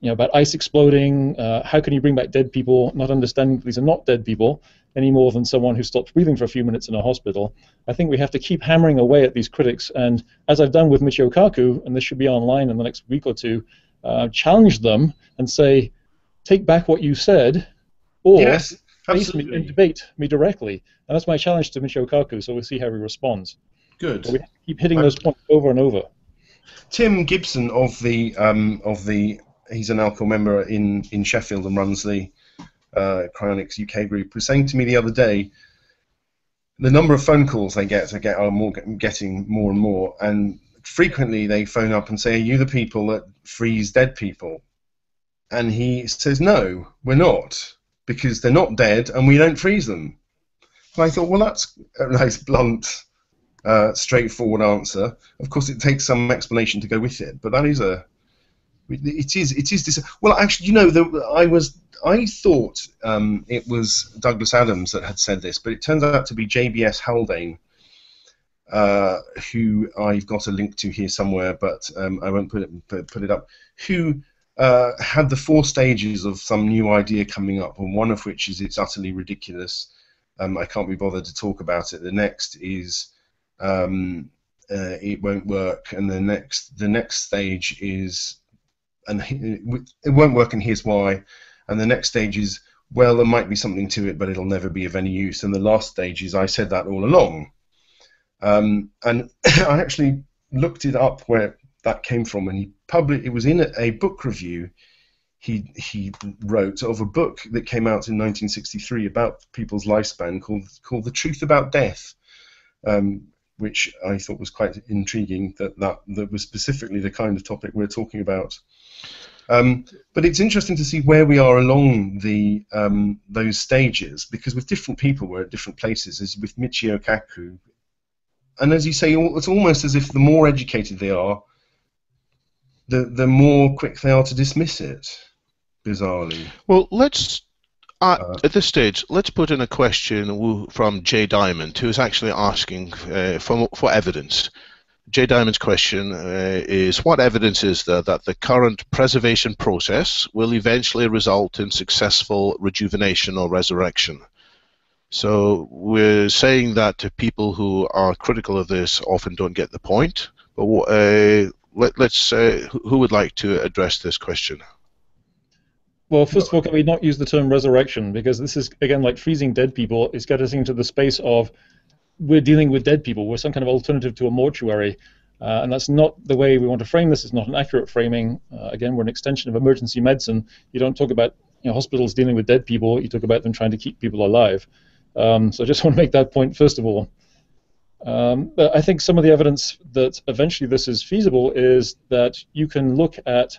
you know, about ice exploding. Uh, how can you bring back dead people? Not understanding that these are not dead people any more than someone who stops breathing for a few minutes in a hospital. I think we have to keep hammering away at these critics, and as I've done with Michio Kaku, and this should be online in the next week or two, uh, challenge them and say, take back what you said, or yes. Face me and debate me directly. And that's my challenge to Michio Kaku, so we'll see how he responds. Good. we keep hitting those points over and over. Tim Gibson of the um, of the he's an Alcor member in, in Sheffield and runs the uh, Cryonics UK group was saying to me the other day the number of phone calls they get, get are more getting more and more and frequently they phone up and say are you the people that freeze dead people and he says no we're not because they're not dead and we don't freeze them. And I thought, well, that's a nice blunt, uh, straightforward answer. Of course, it takes some explanation to go with it, but that is a it is it is this well actually you know the, I was I thought um, it was Douglas Adams that had said this but it turns out to be JBS Haldane uh, who I've got a link to here somewhere but um, I won't put it put, put it up who uh, had the four stages of some new idea coming up, and one of which is it's utterly ridiculous. Um, I can't be bothered to talk about it. The next is um, uh, it won't work, and the next the next stage is and it won't work, and here's why. And the next stage is well, there might be something to it, but it'll never be of any use. And the last stage is I said that all along. Um, and [coughs] I actually looked it up where that came from, and he published. It was in a, a book review he he wrote of a book that came out in 1963 about people's lifespan called called The Truth About Death, um, which I thought was quite intriguing. That that that was specifically the kind of topic we're talking about. Um, but it's interesting to see where we are along the um, those stages because with different people we're at different places. As with Michio Kaku, and as you say, it's almost as if the more educated they are, the the more quick they are to dismiss it. Bizarrely. Well, let's uh, at this stage, let's put in a question from Jay Diamond, who is actually asking uh, for, for evidence. Jay Diamond's question uh, is What evidence is there that the current preservation process will eventually result in successful rejuvenation or resurrection? So we're saying that people who are critical of this often don't get the point. But uh, let, us uh, who would like to address this question? Well, first of all, can we not use the term resurrection because this is again like freezing dead people. It's getting us into the space of we're dealing with dead people. We're some kind of alternative to a mortuary, uh, and that's not the way we want to frame this. It's not an accurate framing. Uh, again, we're an extension of emergency medicine. You don't talk about you know, hospitals dealing with dead people. You talk about them trying to keep people alive. Um, so I just [laughs] want to make that point first of all. Um, but I think some of the evidence that eventually this is feasible is that you can look at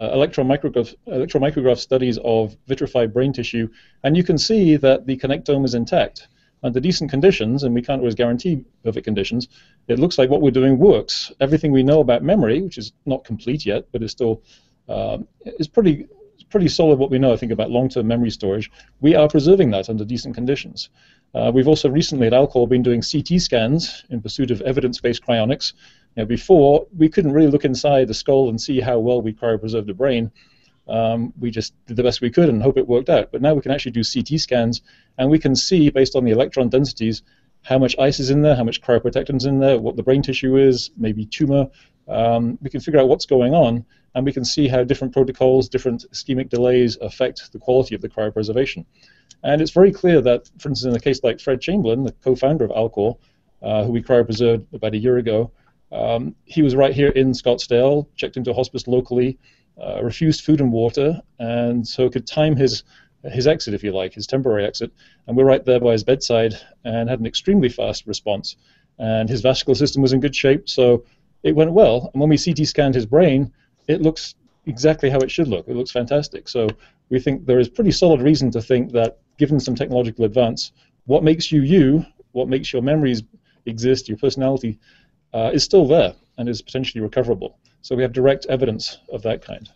uh, electron, micrograph, electron micrograph studies of vitrified brain tissue, and you can see that the connectome is intact. Under decent conditions, and we can't always guarantee perfect conditions, it looks like what we're doing works. Everything we know about memory, which is not complete yet, but is still uh, is pretty pretty solid what we know, I think, about long-term memory storage. We are preserving that under decent conditions. Uh, we've also recently at Alcor been doing CT scans in pursuit of evidence-based cryonics, know, before, we couldn't really look inside the skull and see how well we cryopreserved the brain. Um, we just did the best we could and hope it worked out. But now we can actually do CT scans, and we can see, based on the electron densities, how much ice is in there, how much cryoprotectant is in there, what the brain tissue is, maybe tumor. Um, we can figure out what's going on, and we can see how different protocols, different ischemic delays affect the quality of the cryopreservation. And it's very clear that, for instance, in a case like Fred Chamberlain, the co-founder of Alcor, uh, who we cryopreserved about a year ago, um, he was right here in Scottsdale, checked into a hospice locally, uh, refused food and water, and so could time his his exit, if you like, his temporary exit. And we're right there by his bedside and had an extremely fast response. And his vascular system was in good shape, so it went well. And when we CT scanned his brain, it looks exactly how it should look. It looks fantastic. So we think there is pretty solid reason to think that, given some technological advance, what makes you you, what makes your memories exist, your personality uh, is still there and is potentially recoverable. So we have direct evidence of that kind.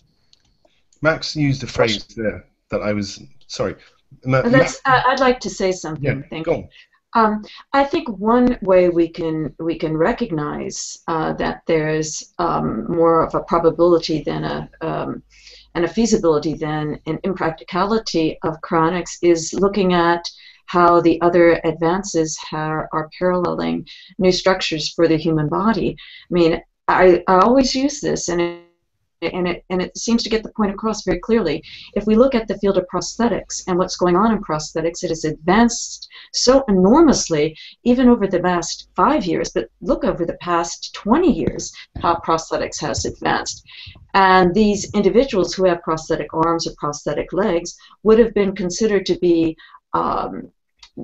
Max used a phrase there that I was sorry. Ma- uh, I'd like to say something. Yeah, Thank you. Um, I think one way we can we can recognize uh, that there's um, more of a probability than a um, and a feasibility then an impracticality of cryonics is looking at how the other advances are, are paralleling new structures for the human body. I mean, I, I always use this, and it, and it and it seems to get the point across very clearly. If we look at the field of prosthetics and what's going on in prosthetics, it has advanced so enormously, even over the last five years. But look over the past 20 years, how prosthetics has advanced. And these individuals who have prosthetic arms or prosthetic legs would have been considered to be um,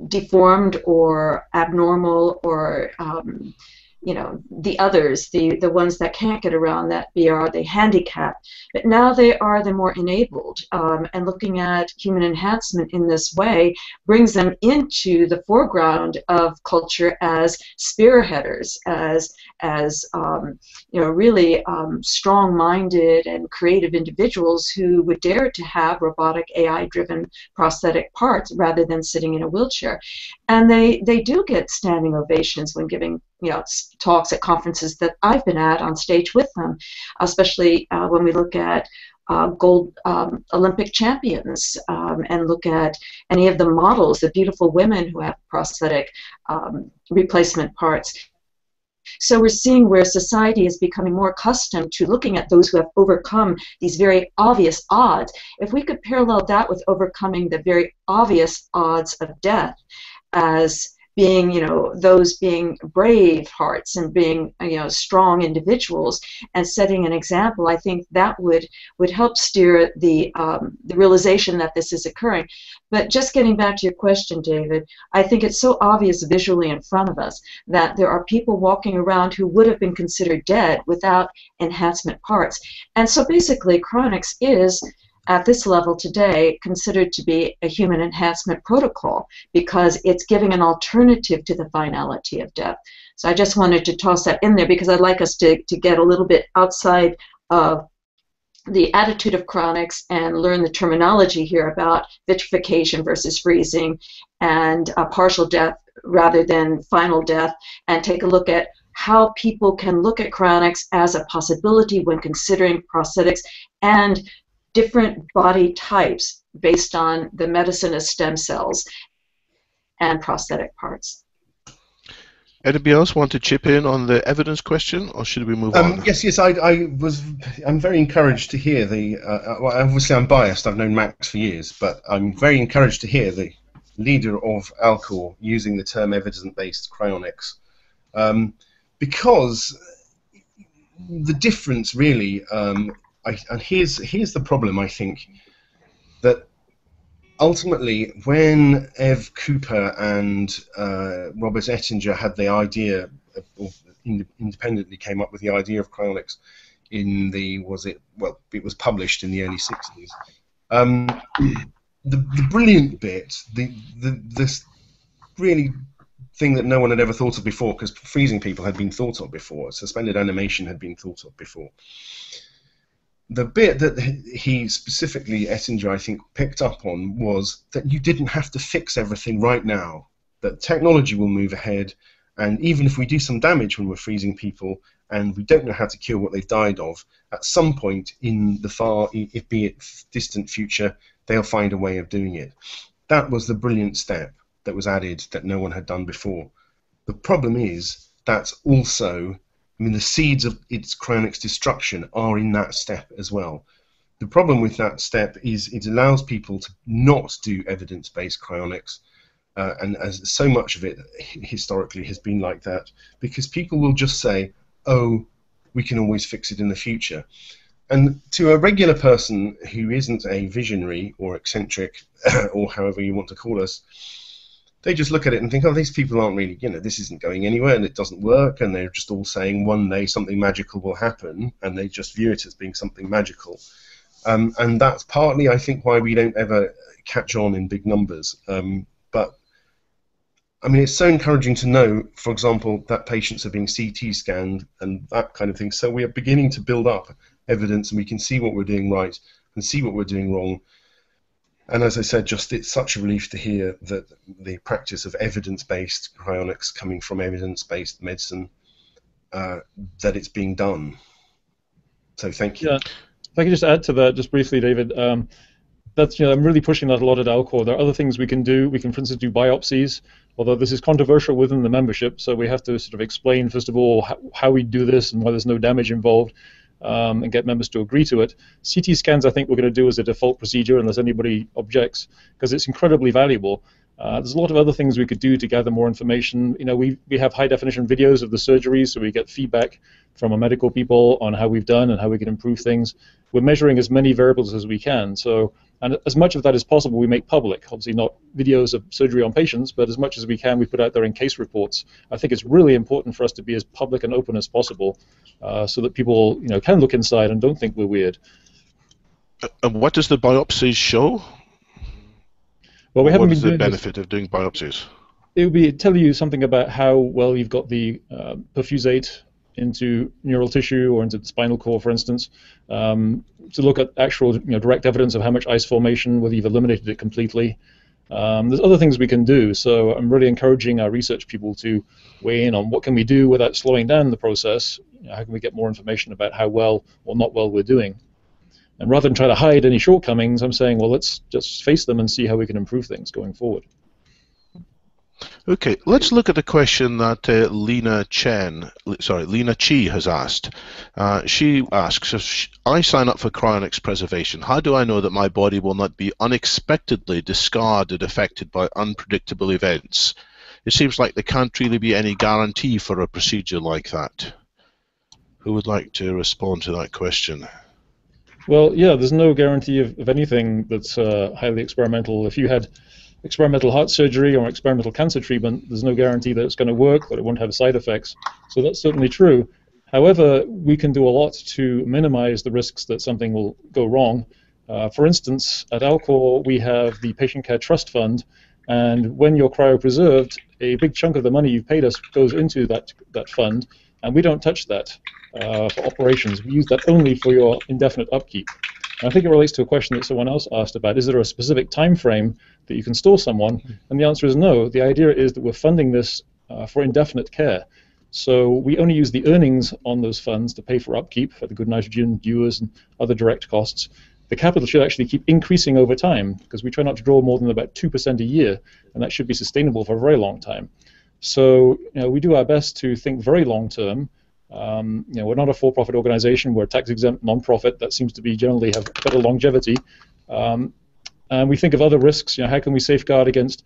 deformed or abnormal or um, you know the others the the ones that can't get around that are the handicapped but now they are the more enabled um, and looking at human enhancement in this way brings them into the foreground of culture as spearheaders as as um, you know really um, strong-minded and creative individuals who would dare to have robotic AI-driven prosthetic parts rather than sitting in a wheelchair. And they they do get standing ovations when giving you know talks at conferences that I've been at on stage with them, especially uh, when we look at uh, gold um, Olympic champions um, and look at any of the models, the beautiful women who have prosthetic um, replacement parts. So we're seeing where society is becoming more accustomed to looking at those who have overcome these very obvious odds. If we could parallel that with overcoming the very obvious odds of death as being, you know, those being brave hearts and being, you know, strong individuals and setting an example, I think that would would help steer the um, the realization that this is occurring. But just getting back to your question, David, I think it's so obvious visually in front of us that there are people walking around who would have been considered dead without enhancement parts. And so basically, cryonics is at this level today considered to be a human enhancement protocol because it's giving an alternative to the finality of death. So I just wanted to toss that in there because I'd like us to, to get a little bit outside of the attitude of cryonics and learn the terminology here about vitrification versus freezing and partial death rather than final death and take a look at how people can look at cryonics as a possibility when considering prosthetics and different body types based on the medicine of stem cells and prosthetic parts. Anybody else want to chip in on the evidence question, or should we move um, on? Yes, yes. I, I, was. I'm very encouraged to hear the. Uh, well, obviously, I'm biased. I've known Max for years, but I'm very encouraged to hear the leader of Alcor using the term evidence-based cryonics, um, because the difference really um, I, and here's here's the problem. I think that ultimately, when Ev Cooper and uh, Robert Ettinger had the idea, or independently came up with the idea of cryonics in the was it well it was published in the early 60s. Um, the, the brilliant bit, the, the this really thing that no one had ever thought of before, because freezing people had been thought of before, suspended animation had been thought of before the bit that he specifically Ettinger I think picked up on was that you didn't have to fix everything right now. That technology will move ahead, and even if we do some damage when we're freezing people and we don't know how to cure what they've died of, at some point in the far, if be it distant future, they'll find a way of doing it. That was the brilliant step that was added that no one had done before. The problem is that's also I mean, the seeds of its cryonics destruction are in that step as well. The problem with that step is it allows people to not do evidence-based cryonics, uh, and as so much of it historically has been like that, because people will just say, "Oh, we can always fix it in the future." And to a regular person who isn't a visionary or eccentric, [coughs] or however you want to call us, they just look at it and think, oh, these people aren't really, you know, this isn't going anywhere and it doesn't work, and they're just all saying one day something magical will happen, and they just view it as being something magical. Um, and that's partly, I think, why we don't ever catch on in big numbers. Um, but I mean, it's so encouraging to know, for example, that patients are being CT scanned and that kind of thing. So we are beginning to build up evidence, and we can see what we're doing right and see what we're doing wrong and as I said, just it's such a relief to hear that the practice of evidence-based cryonics coming from evidence-based medicine, uh, that it's being done. So thank you. Yeah. If I could just add to that, just briefly, David. Um, that's you know I'm really pushing that a lot at Alcor. There are other things we can do. We can, for instance, do biopsies. Although this is controversial within the membership, so we have to sort of explain first of all how, how we do this and why there's no damage involved um, and get members to agree to it. CT scans, I think, we're going to do as a default procedure unless anybody objects, because it's incredibly valuable. Uh, there's a lot of other things we could do to gather more information. You know, we, we have high definition videos of the surgeries, so we get feedback from our medical people on how we've done and how we can improve things. We're measuring as many variables as we can. So and as much of that as possible, we make public. Obviously, not videos of surgery on patients, but as much as we can, we put out there in case reports. I think it's really important for us to be as public and open as possible, uh, so that people, you know, can look inside and don't think we're weird. Uh, and what does the biopsies show? Well, we haven't what is the benefit of doing biopsies? It would be tell you something about how well you've got the uh, perfusate into neural tissue or into the spinal cord, for instance, um, to look at actual you know, direct evidence of how much ice formation, whether you've eliminated it completely. Um, there's other things we can do, so I'm really encouraging our research people to weigh in on what can we do without slowing down the process. How can we get more information about how well or not well we're doing? And rather than try to hide any shortcomings, I'm saying, well, let's just face them and see how we can improve things going forward. Okay, let's look at the question that uh, Lena Chen, sorry, Lena Chi has asked. Uh, she asks, if I sign up for cryonics preservation, how do I know that my body will not be unexpectedly discarded, affected by unpredictable events? it seems like there can't really be any guarantee for a procedure like that. Who would like to respond to that question? Well, yeah, there's no guarantee of, of anything that's uh, highly experimental. If you had experimental heart surgery or experimental cancer treatment, there's no guarantee that it's going to work, that it won't have side effects. So that's certainly true. However, we can do a lot to minimize the risks that something will go wrong. Uh, for instance, at Alcor, we have the Patient Care Trust Fund, and when you're cryopreserved, a big chunk of the money you've paid us goes into that, that fund, and we don't touch that uh, for operations. We use that only for your indefinite upkeep. And I think it relates to a question that someone else asked about, is there a specific time frame that you can store someone? And the answer is no. The idea is that we're funding this uh, for indefinite care. So we only use the earnings on those funds to pay for upkeep, for the good nitrogen, dewars, and other direct costs. The capital should actually keep increasing over time because we try not to draw more than about 2% a year, and that should be sustainable for a very long time. So you know, we do our best to think very long term. Um, you know, we're not a for-profit organization. We're a tax-exempt non-profit that seems to be generally have better longevity. Um, and we think of other risks. You know, how can we safeguard against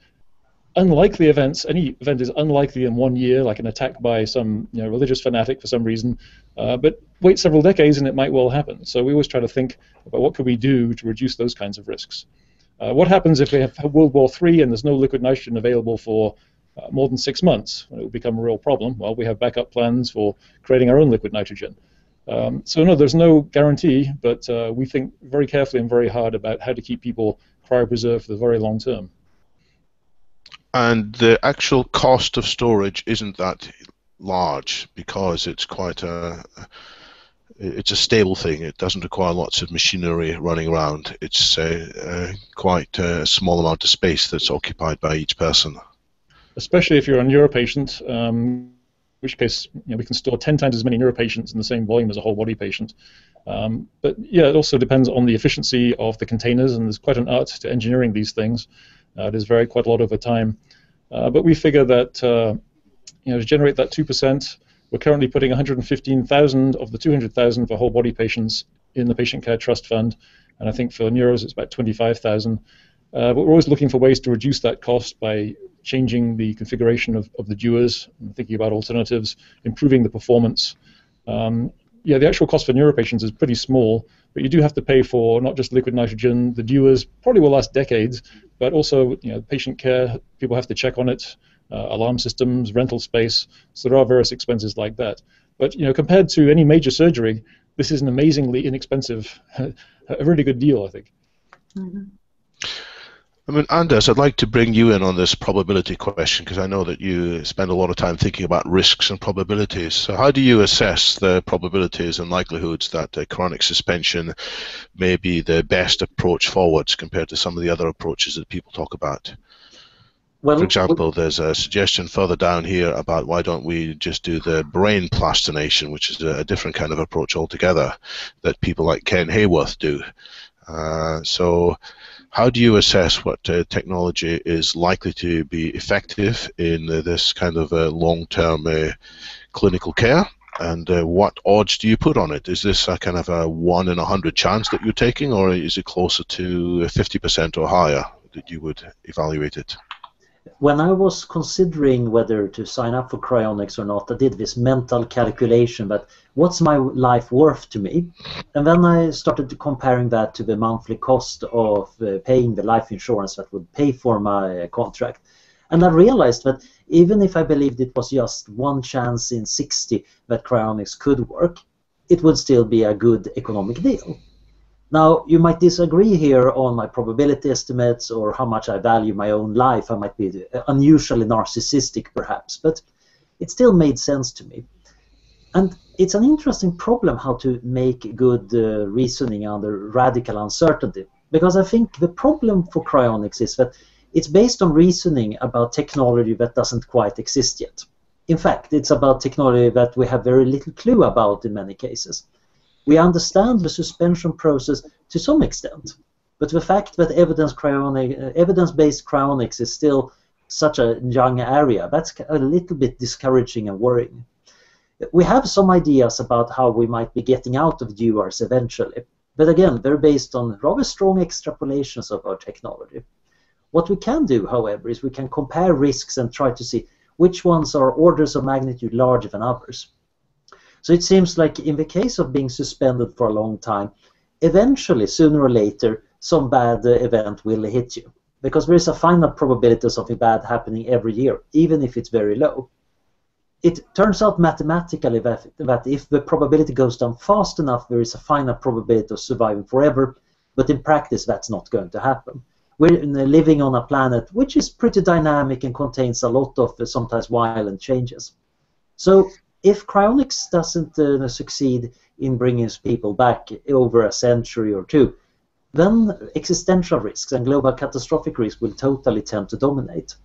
unlikely events. Any event is unlikely in one year, like an attack by some you know, religious fanatic for some reason. Uh, but wait several decades and it might well happen. So we always try to think about what could we do to reduce those kinds of risks. Uh, what happens if we have World War III and there's no liquid nitrogen available for uh, more than six months? It will become a real problem. Well, we have backup plans for creating our own liquid nitrogen. Um, so no, there's no guarantee, but uh, we think very carefully and very hard about how to keep people cryopreserved for the very long term and the actual cost of storage isn't that large because it's quite a it's a stable thing. It doesn't require lots of machinery running around. It's a, a quite a small amount of space that's occupied by each person. Especially if you're a neuropatient, um, which case you know, we can store 10 times as many neuropatients in the same volume as a whole body patient. Um, but yeah, it also depends on the efficiency of the containers, and there's quite an art to engineering these things. Uh, it is very quite a lot over time. Uh, but we figure that uh, you know to generate that two percent, we're currently putting 115,000 of the 200,000 for whole body patients in the patient care trust fund, and I think for neuros it's about 25,000. Uh, but we're always looking for ways to reduce that cost by changing the configuration of, of the dewars, thinking about alternatives, improving the performance. Um, yeah, the actual cost for neuropatients is pretty small, but you do have to pay for not just liquid nitrogen. The dewars probably will last decades, but also you know patient care. People have to check on it, uh, alarm systems, rental space. So there are various expenses like that. But you know, compared to any major surgery, this is an amazingly inexpensive, [laughs] a really good deal, I think. Mm-hmm. I mean, Anders, I'd like to bring you in on this probability question because I know that you spend a lot of time thinking about risks and probabilities. So, how do you assess the probabilities and likelihoods that uh, cryonic suspension may be the best approach forwards compared to some of the other approaches that people talk about? Well, For example, there's a suggestion further down here about why don't we just do the brain plastination, which is a different kind of approach altogether that people like Ken Hayworth do. Uh, so, how do you assess what uh, technology is likely to be effective in uh, this kind of uh, long-term clinical care? And uh, what odds do you put on it? Is this a kind of a one in a hundred chance that you're taking, or is it closer to 50% or higher that you would evaluate it? When I was considering whether to sign up for cryonics or not, I did this mental calculation, but what's my life worth to me? And then I started comparing that to the monthly cost of uh, paying the life insurance that would pay for my uh, contract. And I realized that even if I believed it was just one chance in 60 that cryonics could work, it would still be a good economic deal. Now, you might disagree here on my probability estimates or how much I value my own life. I might be unusually narcissistic, perhaps, but it still made sense to me. And it's an interesting problem how to make good uh, reasoning under radical uncertainty. Because I think the problem for cryonics is that it's based on reasoning about technology that doesn't quite exist yet. In fact, it's about technology that we have very little clue about in many cases. We understand the suspension process to some extent, but the fact that evidence cryonic, uh, evidence-based cryonics is still such a young area, that's a little bit discouraging and worrying. We have some ideas about how we might be getting out of dewars eventually, but again, they're based on rather strong extrapolations of our technology. What we can do, however, is we can compare risks and try to see which ones are orders of magnitude larger than others. So it seems like in the case of being suspended for a long time, eventually, sooner or later, some bad event will hit you. Because there is a finite probability of something bad happening every year, even if it's very low. It turns out mathematically that, that if the probability goes down fast enough, there is a finite probability of surviving forever, but in practice, that's not going to happen we're living on a planet which is pretty dynamic and contains a lot of uh, sometimes violent changes. So if cryonics doesn't uh, succeed in bringing people back over a century or two, then existential risks and global catastrophic risks will totally tend to dominate,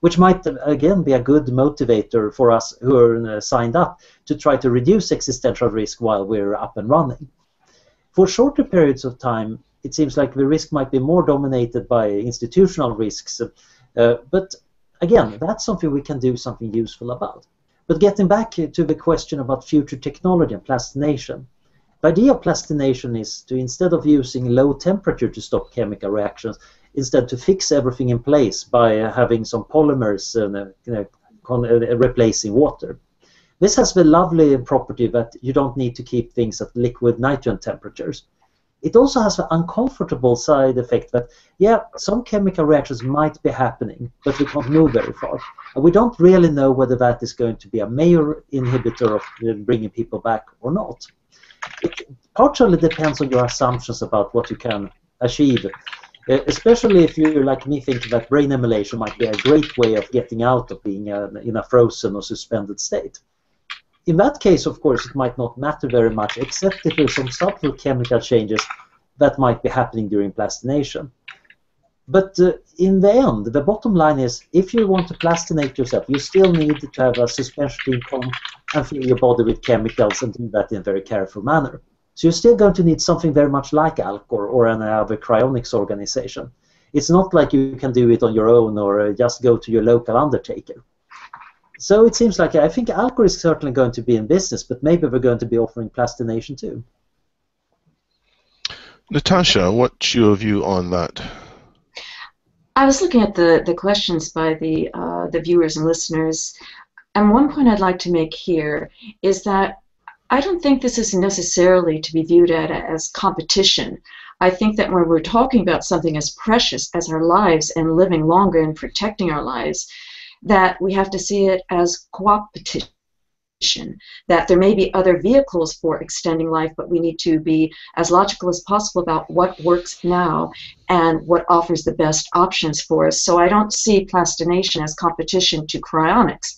which might uh, again be a good motivator for us who are uh, signed up to try to reduce existential risk while we're up and running. For shorter periods of time, it seems like the risk might be more dominated by institutional risks. Uh, but again, that's something we can do something useful about. But getting back to the question about future technology and plastination, the idea of plastination is to instead of using low temperature to stop chemical reactions, instead to fix everything in place by uh, having some polymers uh, uh, replacing water. This has the lovely property that you don't need to keep things at liquid nitrogen temperatures. It also has an uncomfortable side effect that, yeah, some chemical reactions might be happening, but we can't move very far. And we don't really know whether that is going to be a major inhibitor of bringing people back or not. It partially depends on your assumptions about what you can achieve, uh, especially if you, like me, think that brain emulation might be a great way of getting out of being uh, in a frozen or suspended state in that case, of course, it might not matter very much, except if there's some subtle chemical changes that might be happening during plastination. But uh, in the end, the bottom line is, if you want to plastinate yourself, you still need to have a suspension income and fill your body with chemicals and do that in a very careful manner. So you're still going to need something very much like Alcor or any other cryonics organization. It's not like you can do it on your own or uh, just go to your local undertaker. So it seems like I think Alcor is certainly going to be in business, but maybe we're going to be offering plastination too. Natasha, what's your view on that? I was looking at the, the questions by the uh, the viewers and listeners, and one point I'd like to make here is that I don't think this is necessarily to be viewed at as competition. I think that when we're talking about something as precious as our lives and living longer and protecting our lives, that we have to see it as coopetition that there may be other vehicles for extending life, but we need to be as logical as possible about what works now and what offers the best options for us. So I don't see plastination as competition to cryonics.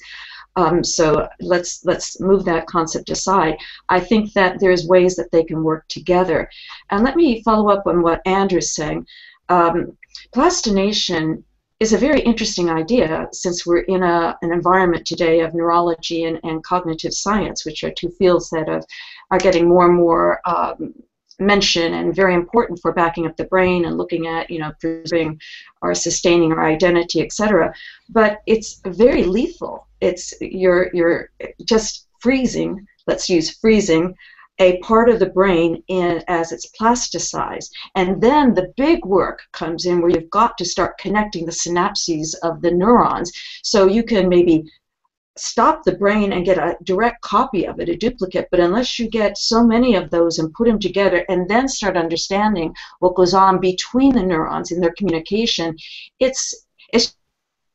Um, so let's let's move that concept aside. I think that there's ways that they can work together. And let me follow up on what Andrew's saying. Um, plastination is a very interesting idea since we're in a, an environment today of neurology and, and cognitive science, which are two fields that have, are getting more and more um, mention and very important for backing up the brain and looking at, you know, preserving or sustaining our identity, etc. But it's very lethal. It's you're you're just freezing. Let's use freezing a part of the brain in, as it's plasticized. And then the big work comes in where you've got to start connecting the synapses of the neurons so you can maybe stop the brain and get a direct copy of it, a duplicate, but unless you get so many of those and put them together and then start understanding what goes on between the neurons in their communication, it's it's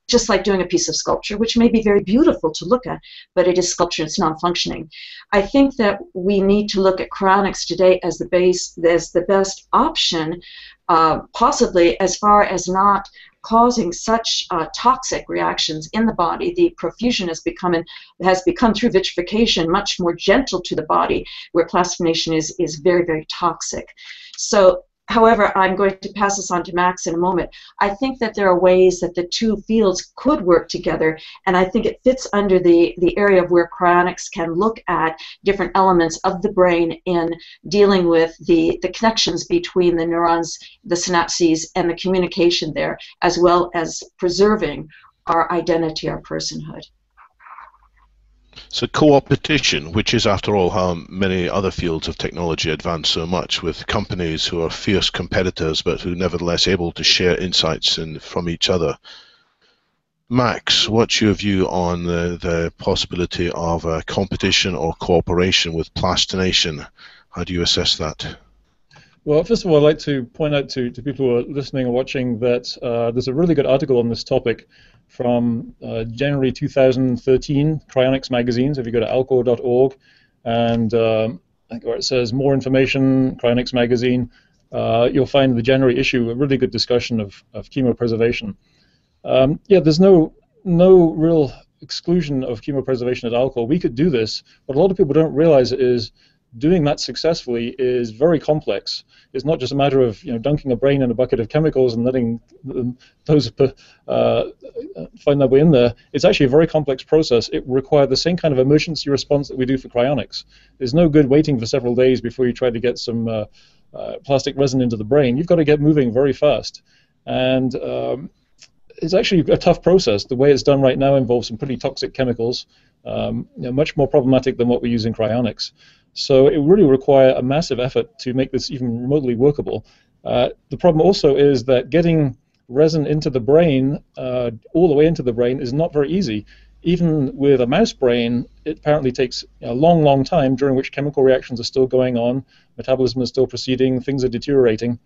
just like doing a piece of sculpture, which may be very beautiful to look at, but it is sculpture, it's non-functioning. I think that we need to look at cryonics today as the base, as the best option, uh, possibly as far as not causing such uh, toxic reactions in the body. The perfusion has become has become through vitrification much more gentle to the body, where plastination is is very very toxic. So However, I'm going to pass this on to Max in a moment. I think that there are ways that the two fields could work together, and I think it fits under the, the area of where cryonics can look at different elements of the brain in dealing with the, the connections between the neurons, the synapses, and the communication there, as well as preserving our identity, our personhood. So co-opetition, which is after all how many other fields of technology advance so much, with companies who are fierce competitors but who nevertheless able to share insights in, from each other. Max, what's your view on the, the possibility of a competition or cooperation with Plastination? How do you assess that? Well, first of all, I'd like to point out to, to people who are listening or watching that uh, there's a really good article on this topic from uh, January 2013, Cryonics magazine. So if you go to alcor.org and um, where it says more information, Cryonics magazine, uh, you'll find the January issue a really good discussion of, of chemopreservation. Um, yeah, there's no no real exclusion of chemopreservation at Alcor. We could do this. What a lot of people don't realize is doing that successfully is very complex. It's not just a matter of you know dunking a brain in a bucket of chemicals and letting those uh, find their way in there. It's actually a very complex process. It requires the same kind of emergency response that we do for cryonics. There's no good waiting for several days before you try to get some uh, uh, plastic resin into the brain. You've got to get moving very fast. And um, it's actually a tough process. The way it's done right now involves some pretty toxic chemicals, um, you know, much more problematic than what we use in cryonics. So it really require a massive effort to make this even remotely workable. Uh, the problem also is that getting resin into the brain, uh, all the way into the brain, is not very easy. Even with a mouse brain, it apparently takes a long, long time during which chemical reactions are still going on, metabolism is still proceeding, things are deteriorating.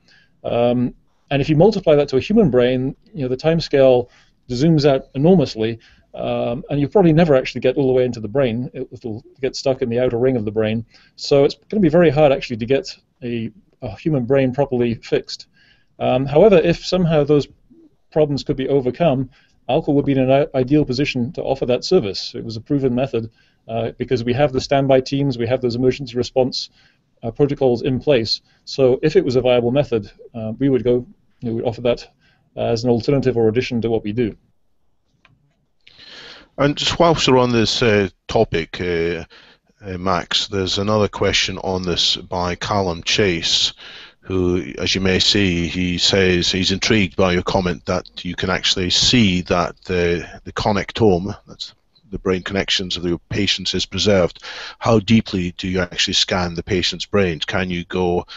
Um, and if you multiply that to a human brain, you know the time scale zooms out enormously, um, and you probably never actually get all the way into the brain. It, will get stuck in the outer ring of the brain. So it's going to be very hard actually to get a, a human brain properly fixed. Um, however, if somehow those problems could be overcome, Alcor would be in an ideal position to offer that service. It was a proven method uh, because we have the standby teams, we have those emergency response uh, protocols in place. So if it was a viable method, uh, we would go you know, we offer that as an alternative or addition to what we do. And just whilst we're on this uh, topic, uh, uh, Max, there's another question on this by Calum Chace, who, as you may see, he says he's intrigued by your comment that you can actually see that the, the connectome, that's the brain connections of the patients, is preserved. How deeply do you actually scan the patient's brains? Can you go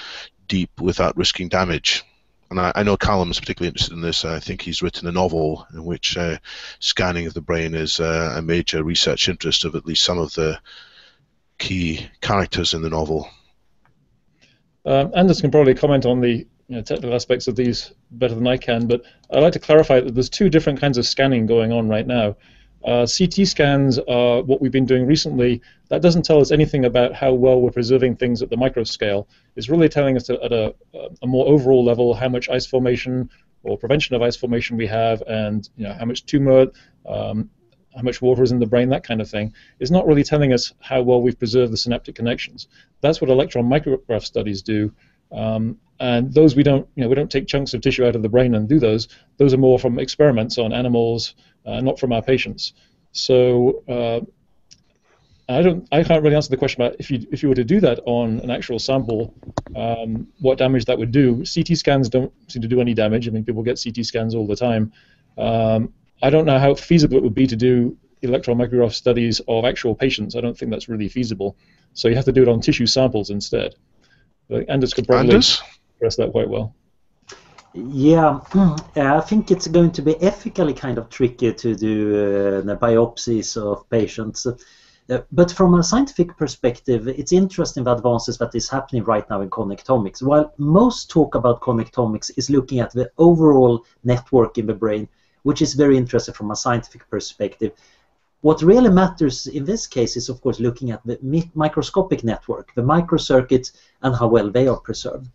deep without risking damage? And I, I, know Calum is particularly interested in this. I think he's written a novel in which uh, scanning of the brain is uh, a major research interest of at least some of the key characters in the novel. Um, Anders can probably comment on the you know, technical aspects of these better than I can, but I'd like to clarify that there's two different kinds of scanning going on right now. Uh, CT scans are what we've been doing recently. That doesn't tell us anything about how well we're preserving things at the micro scale. It's really telling us at a, a more overall level how much ice formation or prevention of ice formation we have, and you know how much tumor, um, how much water is in the brain, that kind of thing. It's not really telling us how well we've preserved the synaptic connections. That's what electron micrograph studies do. Um, and those we don't, you know, we don't take chunks of tissue out of the brain and do those. Those are more from experiments on animals, uh, not from our patients. So uh, I don't, I can't really answer the question about if you if you were to do that on an actual sample, um, what damage that would do. CT scans don't seem to do any damage. I mean, people get CT scans all the time. Um, I don't know how feasible it would be to do electron micrograph studies of actual patients. I don't think that's really feasible. So you have to do it on tissue samples instead. But Anders could probably Anders? address that quite well. Yeah, I think it's going to be ethically kind of tricky to do uh, biopsies of patients. Uh, but from a scientific perspective, it's interesting the advances that is happening right now in connectomics. While most talk about connectomics is looking at the overall network in the brain, which is very interesting from a scientific perspective. What really matters in this case is, of course, looking at the microscopic network, the microcircuits, and how well they are preserved.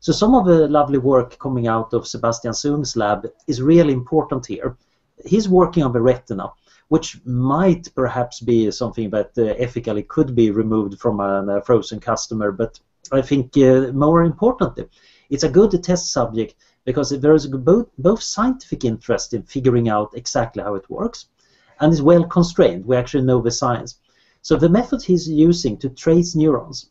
So some of the lovely work coming out of Sebastian Seung's lab is really important here. He's working on the retina, which might perhaps be something that uh, ethically could be removed from a, a frozen customer, but I think uh, more importantly, it's a good test subject because there is both scientific interest in figuring out exactly how it works and is well constrained. We actually know the science. So the method he's using to trace neurons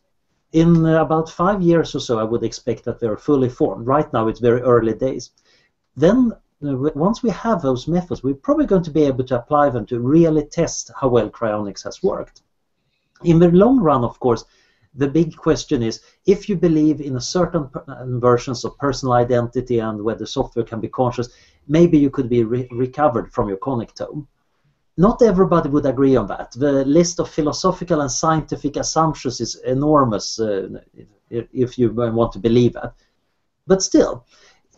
in about five years or so, I would expect that they're fully formed. Right now, it's very early days. Then once we have those methods, we're probably going to be able to apply them to really test how well cryonics has worked. In the long run, of course, the big question is if you believe in a certain uh, versions of personal identity and whether software can be conscious, maybe you could be re recovered from your connectome. Not everybody would agree on that. The list of philosophical and scientific assumptions is enormous uh, if you want to believe that. But still,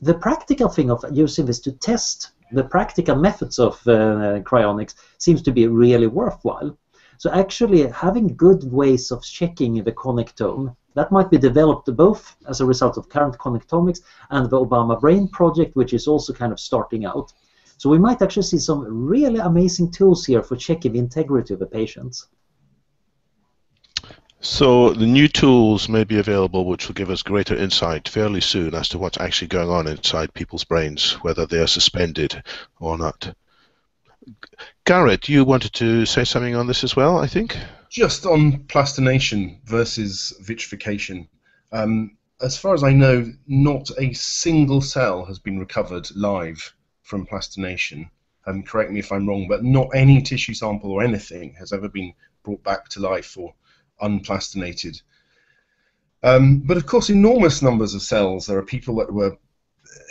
the practical thing of using this to test the practical methods of uh, cryonics seems to be really worthwhile. So actually having good ways of checking the connectome that might be developed both as a result of current connectomics and the Obama Brain project, which is also kind of starting out. So we might actually see some really amazing tools here for checking the integrity of the patients. So the new tools may be available which will give us greater insight fairly soon as to what's actually going on inside people's brains, whether they are suspended or not. Garret, you wanted to say something on this as well, I think? Just on plastination versus vitrification. Um, as far as I know, not a single cell has been recovered live from plastination. Um, correct me if I'm wrong, but not any tissue sample or anything has ever been brought back to life or unplastinated. Um, but of course, enormous numbers of cells. There are people that were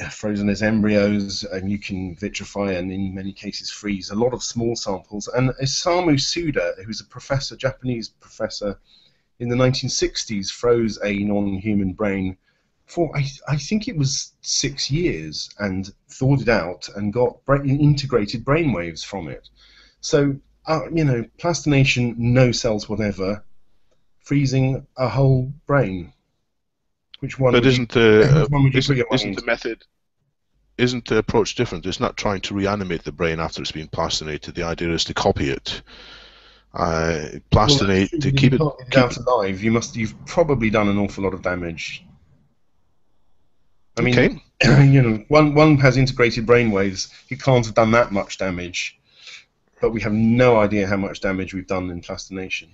frozen as embryos, and you can vitrify and in many cases freeze a lot of small samples. And Isamu Suda, who's a professor, Japanese professor in the 1960s, froze a non-human brain for I, I think it was six years and thawed it out and got brain, integrated brainwaves from it. So uh, you know, plastination, no cells whatever, freezing a whole brain. Which one? But isn't [coughs] the uh, isn't, isn't the method isn't the approach different? It's not trying to reanimate the brain after it's been plastinated. The idea is to copy it. Uh, plastinate well, to keep it, keep it alive. You must. You've probably done an awful lot of damage. I mean, okay. [clears throat] you know, one one has integrated brainwaves. He can't have done that much damage but we have no idea how much damage we've done in plastination.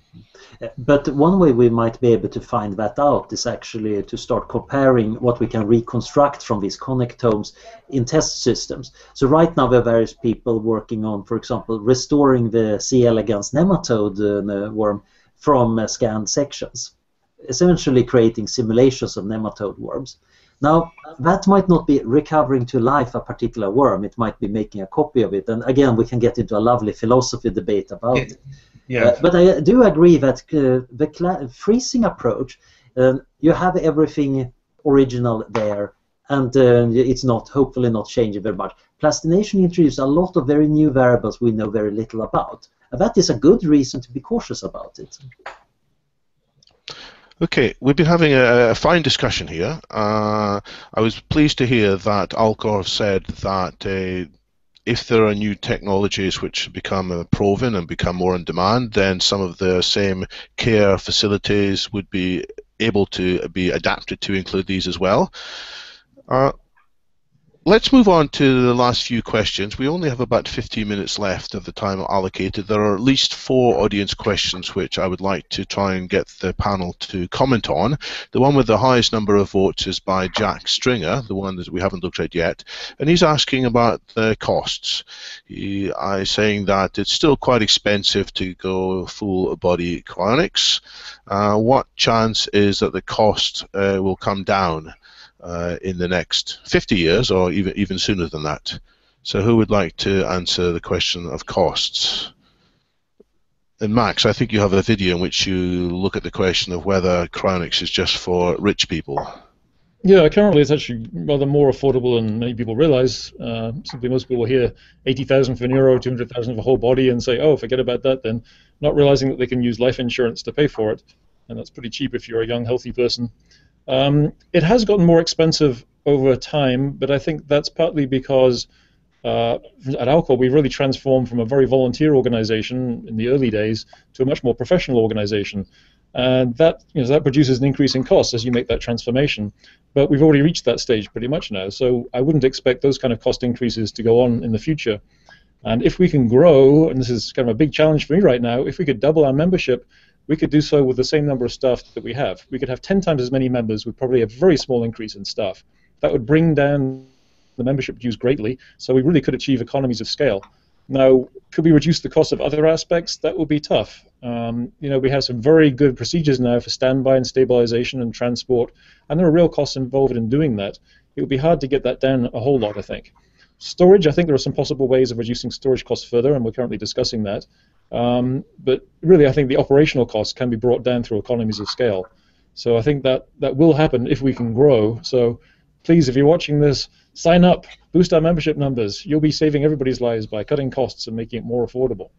But one way we might be able to find that out is actually to start comparing what we can reconstruct from these connectomes in test systems. So right now there are various people working on, for example, restoring the C. elegans nematode uh, worm from uh, scanned sections, essentially creating simulations of nematode worms. Now, that might not be recovering to life a particular worm. It might be making a copy of it. And again, we can get into a lovely philosophy debate about it. Yeah. Uh, but I do agree that uh, the freezing approach, um, you have everything original there, and uh, it's not hopefully not changing very much. Plastination introduces a lot of very new variables we know very little about. And that is a good reason to be cautious about it. Okay, we've been having a, a fine discussion here. Uh, I was pleased to hear that Alcor said that uh, if there are new technologies which become proven and become more in demand, then some of the same care facilities would be able to be adapted to include these as well. Uh, let's move on to the last few questions. We only have about 15 minutes left of the time allocated. There are at least four audience questions which I would like to try and get the panel to comment on. The one with the highest number of votes is by Jack Stringer, the one that we haven't looked at yet, and he's asking about the costs. He is saying that it's still quite expensive to go full body cryonics. Uh, what chance is that the cost uh, will come down? Uh, in the next 50 years or even, even sooner than that. So who would like to answer the question of costs? And Max, I think you have a video in which you look at the question of whether cryonics is just for rich people. Yeah, currently it's actually rather more affordable than many people realize. Uh, simply most people hear 80,000 for neuro, 200,000 for a whole body and say, oh, forget about that then, not realizing that they can use life insurance to pay for it. And that's pretty cheap if you're a young, healthy person. Um, it has gotten more expensive over time, but I think that's partly because uh, at Alcor we really transformed from a very volunteer organization in the early days to a much more professional organization. And that you know, that produces an increase in costs as you make that transformation. But we've already reached that stage pretty much now, so I wouldn't expect those kind of cost increases to go on in the future. And if we can grow, and this is kind of a big challenge for me right now, if we could double our membership, we could do so with the same number of staff that we have. We could have 10 times as many members with probably a very small increase in staff. That would bring down the membership dues greatly, so we really could achieve economies of scale. Now, could we reduce the cost of other aspects? That would be tough. Um, you know, we have some very good procedures now for standby and stabilization and transport, and there are real costs involved in doing that. It would be hard to get that down a whole lot, I think. Storage, I think there are some possible ways of reducing storage costs further, and we're currently discussing that. Um, but really, I think the operational costs can be brought down through economies of scale. So I think that that will happen if we can grow. So please, if you're watching this, sign up, boost our membership numbers. You'll be saving everybody's lives by cutting costs and making it more affordable.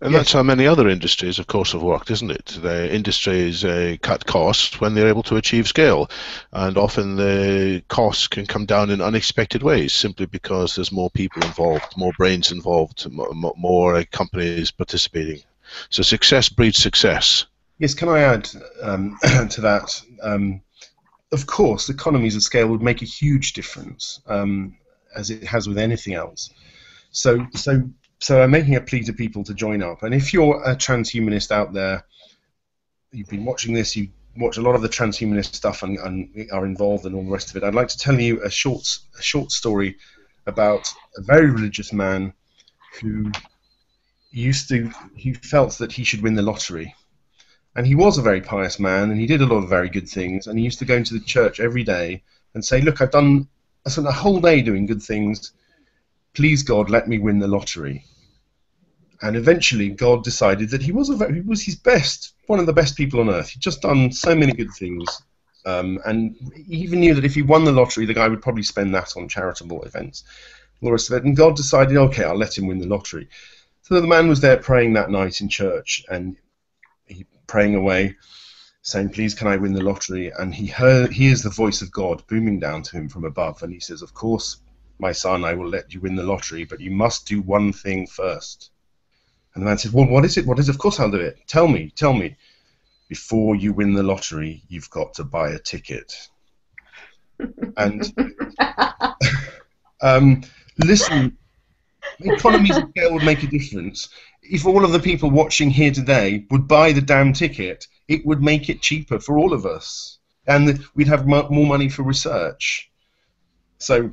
And yes. that's how many other industries, of course, have worked, isn't it? The industries uh, cut costs when they're able to achieve scale, and often the costs can come down in unexpected ways simply because there's more people involved, more brains involved, more, more companies participating. So success breeds success. Yes, can I add um, [clears throat] to that? Um, of course, economies of scale would make a huge difference, um, as it has with anything else. So, so so I'm making a plea to people to join up. And if you're a transhumanist out there, you've been watching this, you watch a lot of the transhumanist stuff and, and are involved and all the rest of it. I'd like to tell you a short a short story about a very religious man who used to he felt that he should win the lottery. And he was a very pious man and he did a lot of very good things and he used to go into the church every day and say, Look, I've done I spent a whole day doing good things. Please God let me win the lottery and eventually God decided that he was a very, he was his best, one of the best people on earth. He'd just done so many good things, um, and he even knew that if he won the lottery, the guy would probably spend that on charitable events, of it. And God decided, okay, I'll let him win the lottery. So the man was there praying that night in church, and he praying away, saying, "Please, can I win the lottery?" And he heard, hears the voice of God booming down to him from above, and he says, "Of course, my son, I will let you win the lottery, but you must do one thing first. And the man said, Well, what is it? What is it? Of course I'll do it. Tell me, tell me. Before you win the lottery, you've got to buy a ticket. [laughs] and [laughs] um, listen, economies of scale would make a difference. If all of the people watching here today would buy the damn ticket, it would make it cheaper for all of us. And we'd have more money for research. So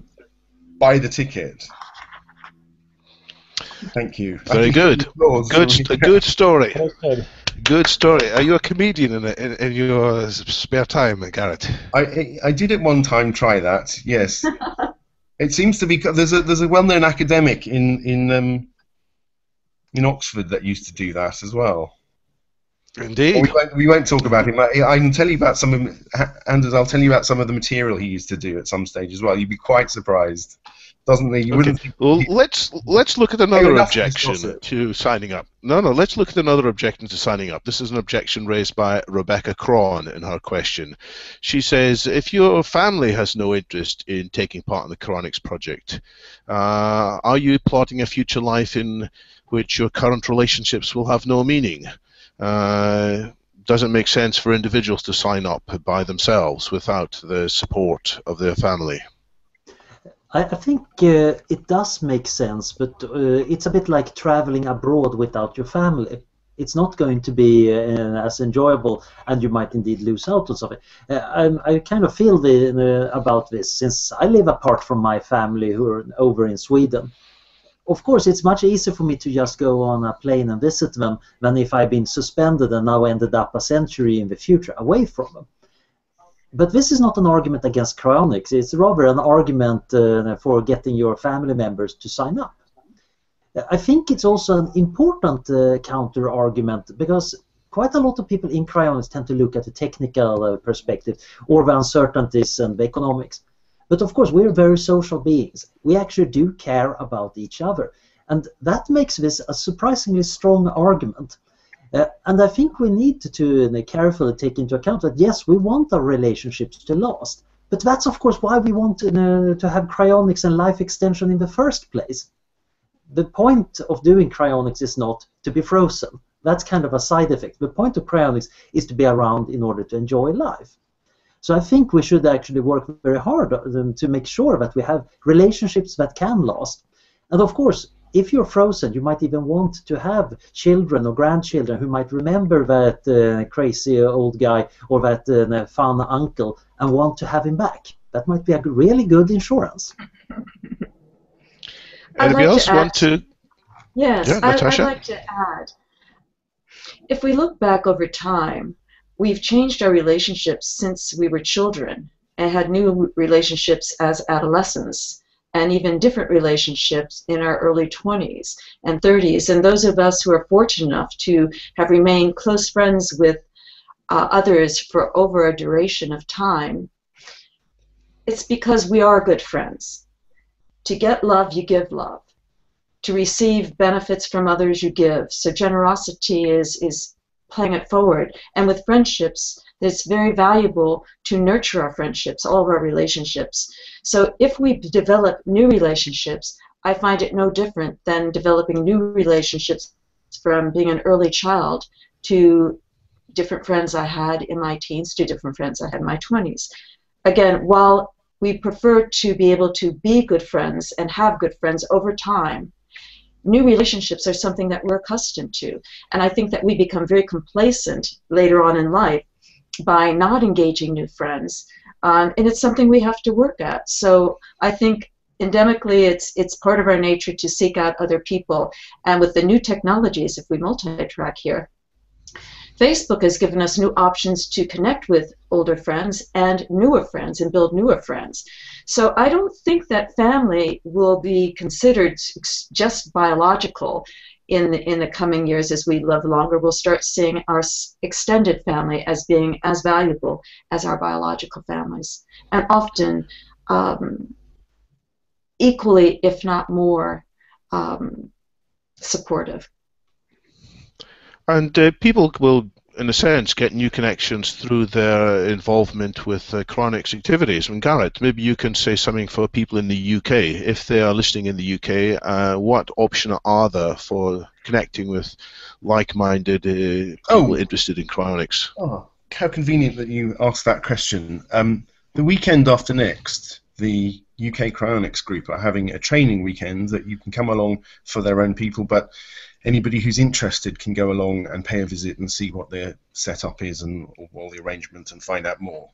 buy the ticket. Thank you. Very good. Good, good story. [laughs] Good story. Are you a comedian in, in, in your spare time, Garret? I I did at one time try that. Yes. [laughs] it seems to be there's a there's a well-known academic in in um, in Oxford that used to do that as well. Indeed. Well, we, won't, we won't talk about him. I, I, can tell you about some of Anders. I'll tell you about some of the material he used to do at some stage as well. You'd be quite surprised doesn't he? You okay. wouldn't. Well, let's let's look at another objection to signing up. No, no. Let's look at another objection to signing up. This is an objection raised by Rebecca Cron in her question. She says, if your family has no interest in taking part in the Cryonics project, uh, are you plotting a future life in which your current relationships will have no meaning? Uh, doesn't make sense for individuals to sign up by themselves without the support of their family. I, I think uh, it does make sense, but uh, it's a bit like traveling abroad without your family. It's not going to be uh, as enjoyable, and you might indeed lose out on something. Uh, I, I kind of feel the, about this since I live apart from my family who are over in Sweden of course, it's much easier for me to just go on a plane and visit them than if I've been suspended and now ended up a century in the future away from them. But this is not an argument against cryonics. It's rather an argument uh, for getting your family members to sign up. I think it's also an important uh, counter argument because quite a lot of people in cryonics tend to look at the technical uh, perspective or the uncertainties and the economics. But of course, we're very social beings. We actually do care about each other. And that makes this a surprisingly strong argument. Uh, and I think we need to, uh, carefully take into account that yes, we want our relationships to last, but that's of course why we want uh, to have cryonics and life extension in the first place. The point of doing cryonics is not to be frozen. That's kind of a side effect. The point of cryonics is to be around in order to enjoy life. So I think we should actually work very hard uh, to make sure that we have relationships that can last. And of course, if you're frozen, you might even want to have children or grandchildren who might remember that uh, crazy old guy or that uh, fun uncle and want to have him back. that might be a really good insurance. [laughs] Anybody like else to want to? Yes, Yeah, I, I'd like to add. If we look back over time, we've changed our relationships since we were children and had new relationships as adolescents and even different relationships in our early 20s and 30s. And those of us who are fortunate enough to have remained close friends with uh, others for over a duration of time, it's because we are good friends. To get love, you give love to receive benefits from others you give. So generosity is is playing it forward. And with friendships, it's very valuable to nurture our friendships, all of our relationships. So if we develop new relationships, I find it no different than developing new relationships from being an early child to different friends I had in my teens to different friends I had in my 20s. Again, while we prefer to be able to be good friends and have good friends over time, new relationships are something that we're accustomed to. And I think that we become very complacent later on in life by not engaging new friends. Um, and it's something we have to work at. So I think endemically it's it's part of our nature to seek out other people. And with the new technologies, if we multi-track here, Facebook has given us new options to connect with older friends and newer friends and build newer friends. So I don't think that family will be considered just biological in the, in the coming years as we live longer. We'll start seeing our extended family as being as valuable as our biological families, and often um, equally, if not more, um, supportive. And uh, people will, in a sense, get new connections through their involvement with uh, Cryonics activities. And Garret, maybe you can say something for people in the UK. If they are listening in the UK, uh, what option are there for connecting with like-minded uh, people Oh. interested in cryonics? Oh, how convenient that you asked that question. Um, the weekend after next, the UK Cryonics group are having a training weekend that you can come along for their own people, but anybody who's interested can go along and pay a visit and see what their setup is and all the arrangements and find out more.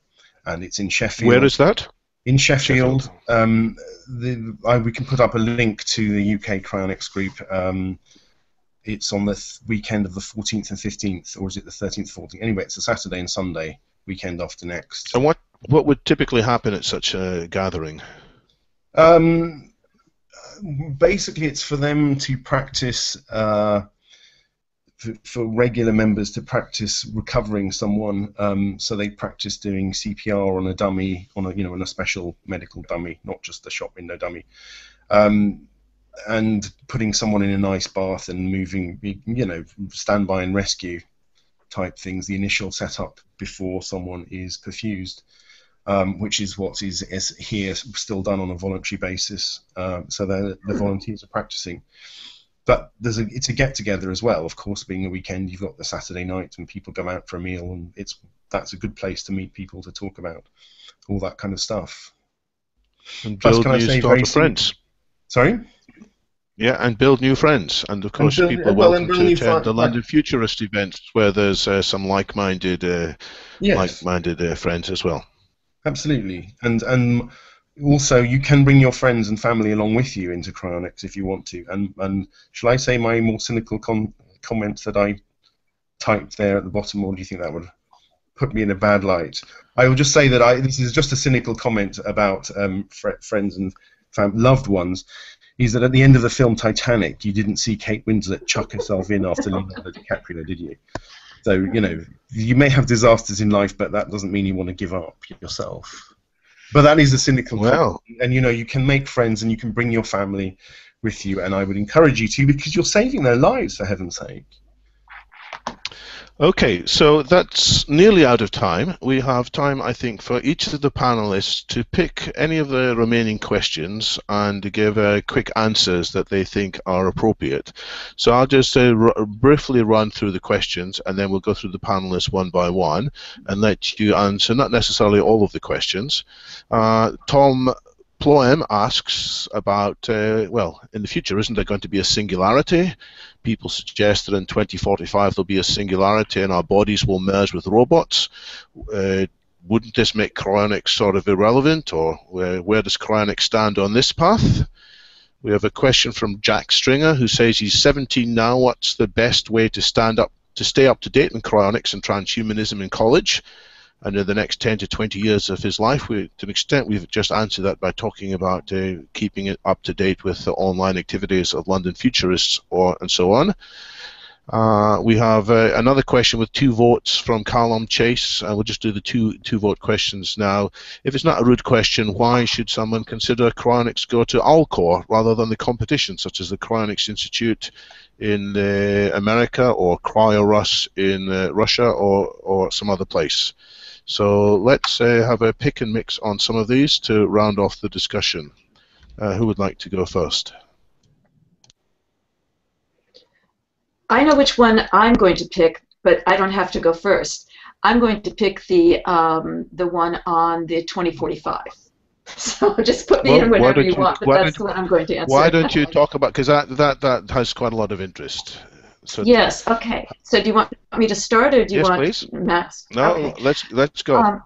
And it's in Sheffield. Where is that? in Sheffield. Sheffield. Um, the, I, we can put up a link to the UK Cryonics group. Um, it's on the th- weekend of the 14th and 15th, or is it the 13th, 14th? Anyway, it's a Saturday and Sunday weekend after next. And what what would typically happen at such a gathering? Um, basically, it's for them to practice. Uh, for, for regular members to practice recovering someone, um, so they practice doing CPR on a dummy, on a you know on a special medical dummy, not just the shop window dummy, um, and putting someone in an ice bath and moving, you know, standby and rescue type things. The initial setup before someone is perfused um, which is what is, is here still done on a voluntary basis. Um, so the, the volunteers are practicing. But there's a, it's a get together as well. Of course, being a weekend, you've got the Saturday night and people go out for a meal, and it's that's a good place to meet people to talk about all that kind of stuff. And Plus, build can I new of friends. Sorry. Yeah, and build new friends. And of course, build- people are well, welcome to attend the London Futurist events where there's uh, some like-minded, uh, Yes. like-minded uh, friends as well. Absolutely, and and also you can bring your friends and family along with you into cryonics if you want to. And and shall I say my more cynical com- comment that I typed there at the bottom, or do you think that would put me in a bad light? I will just say that I this is just a cynical comment about um, fr- friends and fam- loved ones. Is that at the end of the film Titanic, you didn't see Kate Winslet chuck herself in after [laughs] Leonardo DiCaprio, did you? So you know you may have disasters in life, but that doesn't mean you want to give up yourself. But that is a cynical Well. comment. and you know you can make friends and you can bring your family with you, and I would encourage you to because you're saving their lives for heaven's sake. Okay, so that's nearly out of time. We have time, I think, for each of the panelists to pick any of the remaining questions and give uh, quick answers that they think are appropriate. So I'll just uh, briefly run through the questions and then we'll go through the panelists one by one and let you answer not necessarily all of the questions. Uh, Tom Ploem asks about, uh, well, in the future, isn't there going to be a singularity? People suggest that in 2045 there'll be a singularity and our bodies will merge with robots. Uh, wouldn't this make cryonics sort of irrelevant, or where, where does cryonics stand on this path? We have a question from Jack Stringer who says he's 17 now. What's the best way to stand up to stay up to date in cryonics and transhumanism in college? And in the next 10 to 20 years of his life, we, to an extent, we've just answered that by talking about uh, keeping it up to date with the online activities of London Futurists or and so on. Uh, we have uh, another question with two votes from Calum Chace. Uh, we'll just do the two two vote questions now. If it's not a rude question, why should someone consider cryonics go to Alcor rather than the competition, such as the Cryonics Institute in uh, America or KrioRus in uh, Russia or, or some other place? So let's uh, have a pick and mix on some of these to round off the discussion. who would like to go first? I know which one I'm going to pick, but I don't have to go first. I'm going to pick the um, the one on the 2045. [laughs] So just put me well, in whatever you, you, want, but that's what I'm going to answer. Why don't you [laughs] talk about because that that that has quite a lot of interest. So yes. Okay. So do you want me to start, or do you yes, want please. Max? No. Okay. Let's let's go. Um,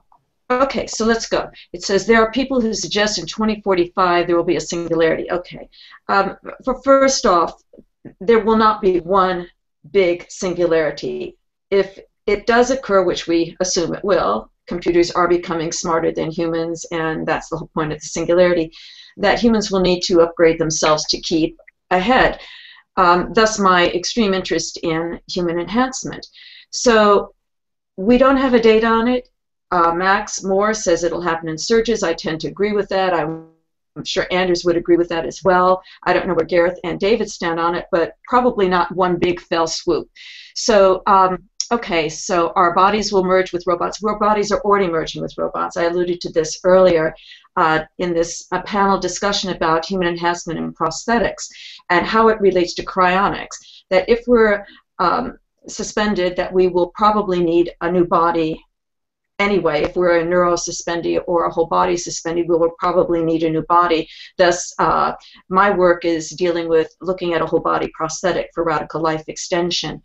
okay. So let's go. It says there are people who suggest in 2045 there will be a singularity. Okay. Um, for first off, there will not be one big singularity. If it does occur, which we assume it will, computers are becoming smarter than humans, and that's the whole point of the singularity, that humans will need to upgrade themselves to keep ahead. Um, thus, my extreme interest in human enhancement. So, we don't have a date on it. Uh, Max More says it'll happen in surges. I tend to agree with that. I'm sure Anders would agree with that as well. I don't know where Gareth and David stand on it, but probably not one big fell swoop. So, um, okay, so our bodies will merge with robots. Our bodies are already merging with robots. I alluded to this earlier uh, in this panel discussion about human enhancement and prosthetics and how it relates to cryonics. That if we're um, suspended, that we will probably need a new body anyway, if we're a neuro suspendy or a whole body suspendy, we will probably need a new body. Thus, uh, my work is dealing with looking at a whole body prosthetic for radical life extension.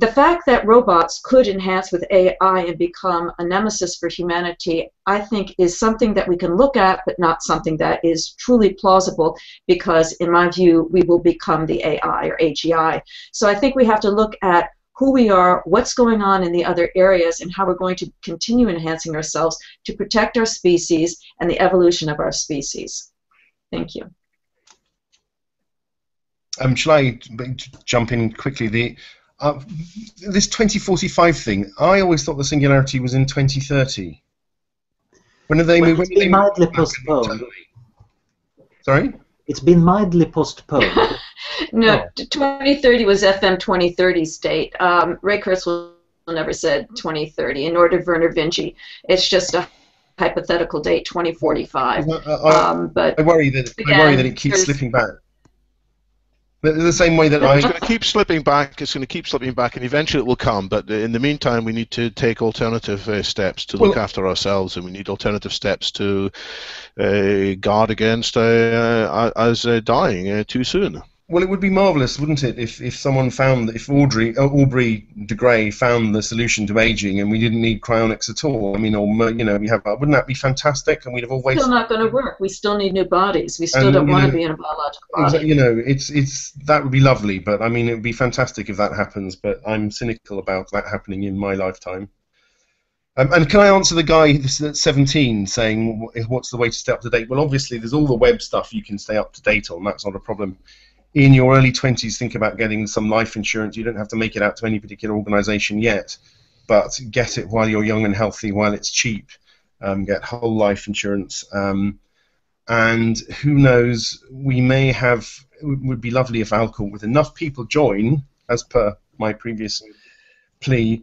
The fact that robots could enhance with AI and become a nemesis for humanity, I think, is something that we can look at, but not something that is truly plausible because, in my view, we will become the AI or AGI. So I think we have to look at who we are, what's going on in the other areas, and how we're going to continue enhancing ourselves to protect our species and the evolution of our species. Thank you. Um, shall I jump in quickly? The uh, this 2045 thing, I always thought the singularity was in 2030. When are they well, moving? It's been mildly postponed. Sorry? It's been mildly postponed. [laughs] no, oh. 2030 was FM 2030's date. Um, Ray Kurzweil never said 2030, and nor did Vernor Vinge. It's just a hypothetical date, 2045. I, I, um, but I worry that again, I worry that it keeps slipping back. The same way that I. It's going to keep slipping back. It's going to keep slipping back, and eventually it will come. But in the meantime, we need to take alternative uh, steps to look well, after ourselves, and we need alternative steps to uh, guard against uh, uh us uh, dying uh, too soon. Well, it would be marvelous, wouldn't it, if, if someone found that if Audrey uh, Aubrey de Grey found the solution to aging and we didn't need cryonics at all. I mean, or you know, we have wouldn't that be fantastic? And we'd have always still not going to work. We still need new bodies. We still and, don't want to be in a biological body. You know, it's it's that would be lovely, but I mean, it would be fantastic if that happens. But I'm cynical about that happening in my lifetime. Um, and can I answer the guy that's 17 saying, what's the way to stay up to date? Well, obviously, there's all the web stuff you can stay up to date on. That's not a problem in your early 20s think about getting some life insurance. You don't have to make it out to any particular organization yet, but get it while you're young and healthy, while it's cheap. Um, get whole life insurance. Um, and who knows, we may have, it would be lovely if Alcor, with enough people join, as per my previous plea,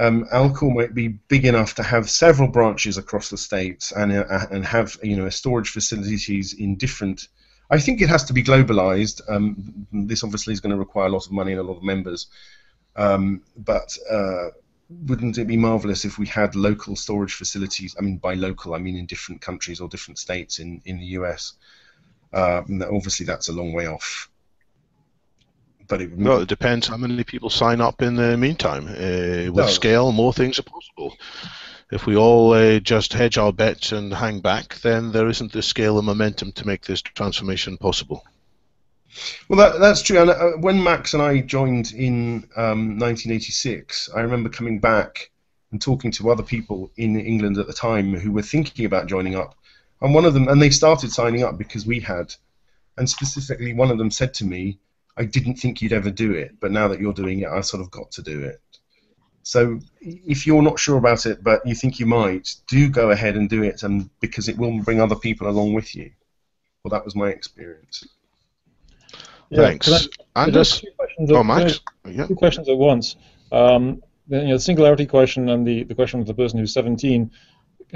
um, might be big enough to have several branches across the states and, uh, and have you know storage facilities in different I think it has to be globalized. Um, this obviously is going to require a lot of money and a lot of members. Um, but uh, wouldn't it be marvelous if we had local storage facilities? I mean, by local, I mean in different countries or different states in, in the US. Uh, obviously, that's a long way off. But it, well, it depends how many people sign up in the meantime. Uh, with no. scale, more things are possible. If we all uh, just hedge our bets and hang back, then there isn't the scale and momentum to make this transformation possible. Well, that, that's true. And uh, when Max and I joined in um, 1986, I remember coming back and talking to other people in England at the time who were thinking about joining up. And one of them, and they started signing up because we had, and specifically one of them said to me, I didn't think you'd ever do it, but now that you're doing it, I sort of got to do it. So if you're not sure about it, but you think you might, do go ahead and do it, and because it will bring other people along with you. Well, that was my experience. Yeah, Thanks. I, Anders? oh, Max? Yeah. Two questions at once. Um, the, you know, the singularity question and the, the question of the person who's 17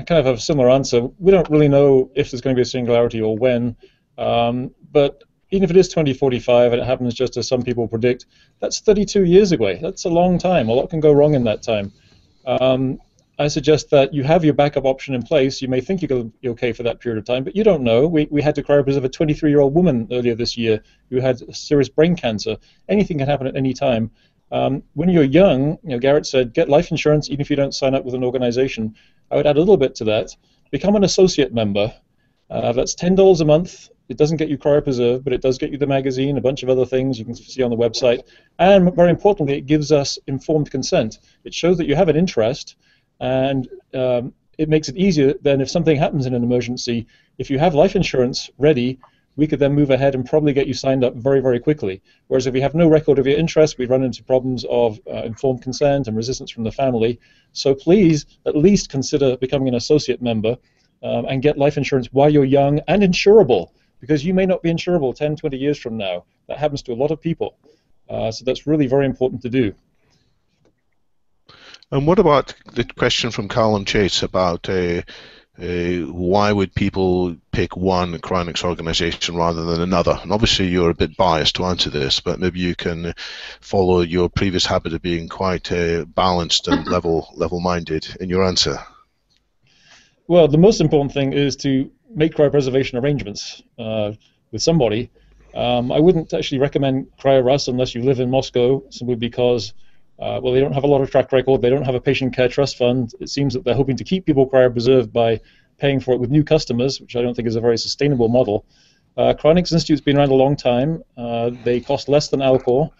kind of have a similar answer. We don't really know if there's going to be a singularity or when, um, but even if it is 2045 and it happens just as some people predict, that's 32 years away. That's a long time. A lot can go wrong in that time. Um, I suggest that you have your backup option in place. You may think you're going to be okay for that period of time, but you don't know. We, we had to cryopreserve a 23 year old woman earlier this year who had serious brain cancer. Anything can happen at any time. Um, when you're young, you know, Garret said, get life insurance even if you don't sign up with an organization. I would add a little bit to that. Become an associate member. Uh, that's $10 a month. It doesn't get you cryopreserve, but it does get you the magazine, a bunch of other things you can see on the website. And very importantly, it gives us informed consent. It shows that you have an interest, and um, it makes it easier than if something happens in an emergency. If you have life insurance ready, we could then move ahead and probably get you signed up very, very quickly. Whereas if we have no record of your interest, we run into problems of uh, informed consent and resistance from the family. So please at least consider becoming an associate member um, and get life insurance while you're young and insurable because you may not be insurable 10, 20 years from now. That happens to a lot of people. Uh, so that's really very important to do. And what about the question from Calum Chace about uh, uh, why would people pick one cryonics organization rather than another? And obviously, you're a bit biased to answer this, but maybe you can follow your previous habit of being quite uh, balanced and [coughs] level level-minded in your answer. Well, the most important thing is to make cryopreservation arrangements uh, with somebody. Um, I wouldn't actually recommend KrioRus unless you live in Moscow, simply because, uh, well, they don't have a lot of track record. They don't have a patient care trust fund. It seems that they're hoping to keep people cryopreserved by paying for it with new customers, which I don't think is a very sustainable model. Uh, Cryonics Institute's been around a long time. Uh, they cost less than Alcor.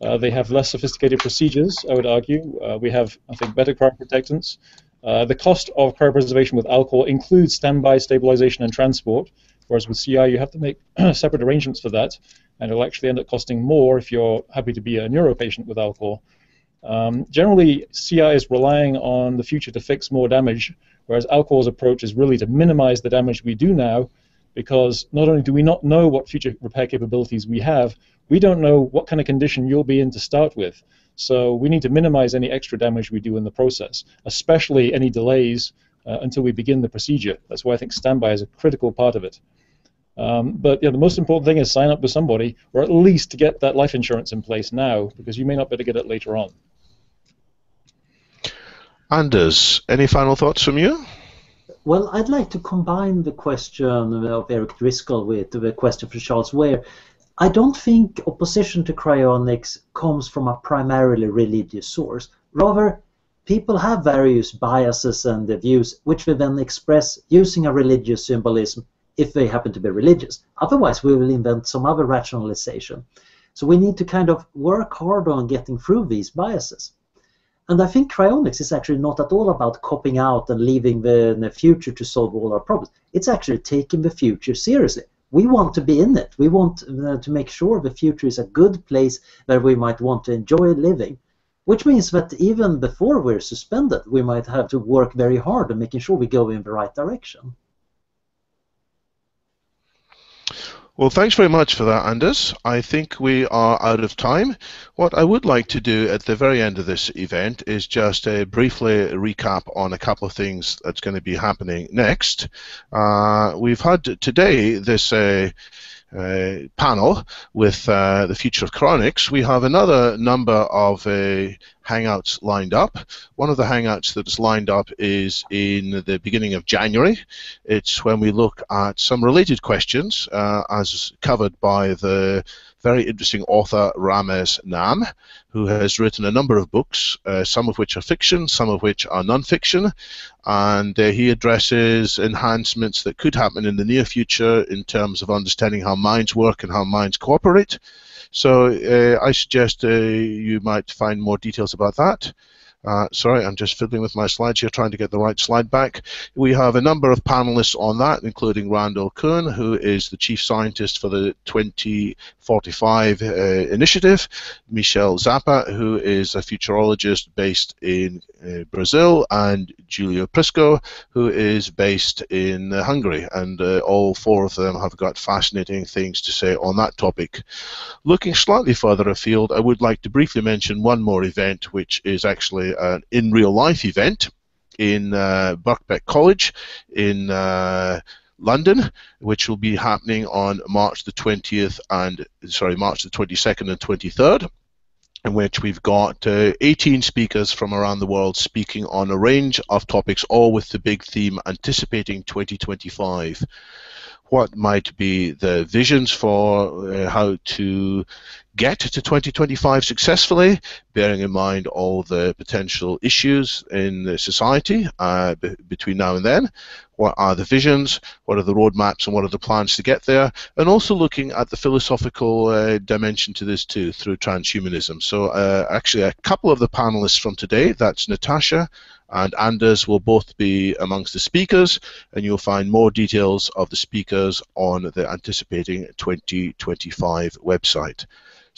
Uh, they have less sophisticated procedures, I would argue. Uh, we have, I think, better cryoprotectants. Uh, the cost of cryopreservation with Alcor includes standby stabilization and transport, whereas with CI you have to make [clears throat] separate arrangements for that, and it'll actually end up costing more if you're happy to be a neuro patient with Alcor. Um, generally, CI is relying on the future to fix more damage, whereas Alcor's approach is really to minimize the damage we do now, because not only do we not know what future repair capabilities we have, we don't know what kind of condition you'll be in to start with. So we need to minimize any extra damage we do in the process, especially any delays uh, until we begin the procedure. That's why I think standby is a critical part of it. Um, but yeah, the most important thing is sign up with somebody, or at least to get that life insurance in place now, because you may not be able to get it later on. Anders, any final thoughts from you? Well, I'd like to combine the question of Eric Driscoll with the question for Charles Ware. I don't think opposition to cryonics comes from a primarily religious source. Rather, people have various biases and views which we then express using a religious symbolism if they happen to be religious. Otherwise, we will invent some other rationalization. So we need to kind of work hard on getting through these biases. And I think cryonics is actually not at all about copying out and leaving the, the future to solve all our problems. It's actually taking the future seriously we want to be in it. We want uh, to make sure the future is a good place where we might want to enjoy living. Which means that even before we're suspended, we might have to work very hard on making sure we go in the right direction. Well, thanks very much for that, Anders. I think we are out of time. What I would like to do at the very end of this event is just uh, briefly recap on a couple of things that's going to be happening next. Uh, we've had today this uh, panel with uh, the future of cryonics, we have another number of uh, hangouts lined up. One of the hangouts that's lined up is in the beginning of January. It's when we look at some related questions uh, as covered by the very interesting author Ramez Naam, who has written a number of books, uh, some of which are fiction, some of which are non-fiction, and uh, he addresses enhancements that could happen in the near future in terms of understanding how minds work and how minds cooperate. So uh, I suggest uh, you might find more details about that. Uh, sorry, I'm just fiddling with my slides here, trying to get the right slide back. We have a number of panelists on that, including Randal Koene, who is the chief scientist for the 2045 uh, initiative, Michell Zappa, who is a futurologist based in uh, Brazil, and Giulio Prisco, who is based in uh, Hungary. And uh, all four of them have got fascinating things to say on that topic. Looking slightly further afield, I would like to briefly mention one more event, which is actually an in real life event in uh, Birkbeck College in uh, London, which will be happening on March the 20th and sorry, March the 22nd and 23rd. In which we've got uh, 18 speakers from around the world speaking on a range of topics, all with the big theme anticipating 2025 what might be the visions for uh, how to get to 2025 successfully, bearing in mind all the potential issues in society uh, between now and then. What are the visions? What are the roadmaps? And what are the plans to get there? And also looking at the philosophical uh, dimension to this too through transhumanism. So uh, actually, a couple of the panelists from today, that's Natasha and Anders will both be amongst the speakers, and you'll find more details of the speakers on the Anticipating 2025 website.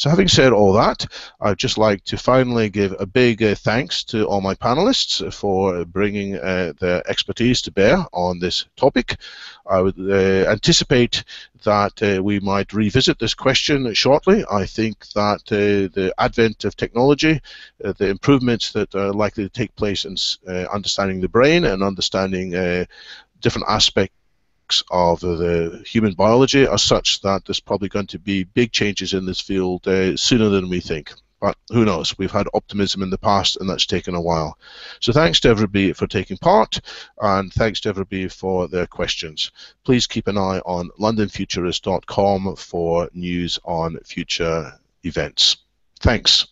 So having said all that, I'd just like to finally give a big uh, thanks to all my panelists for bringing uh, their expertise to bear on this topic. I would uh, anticipate that uh, we might revisit this question shortly. I think that uh, the advent of technology, uh, the improvements that are likely to take place in understanding the brain and understanding different aspects of the human biology are such that there's probably going to be big changes in this field uh, sooner than we think. But who knows? We've had optimism in the past, and that's taken a while. So thanks to everybody for taking part, and thanks to everybody for their questions. Please keep an eye on londonfuturist.com for news on future events. Thanks.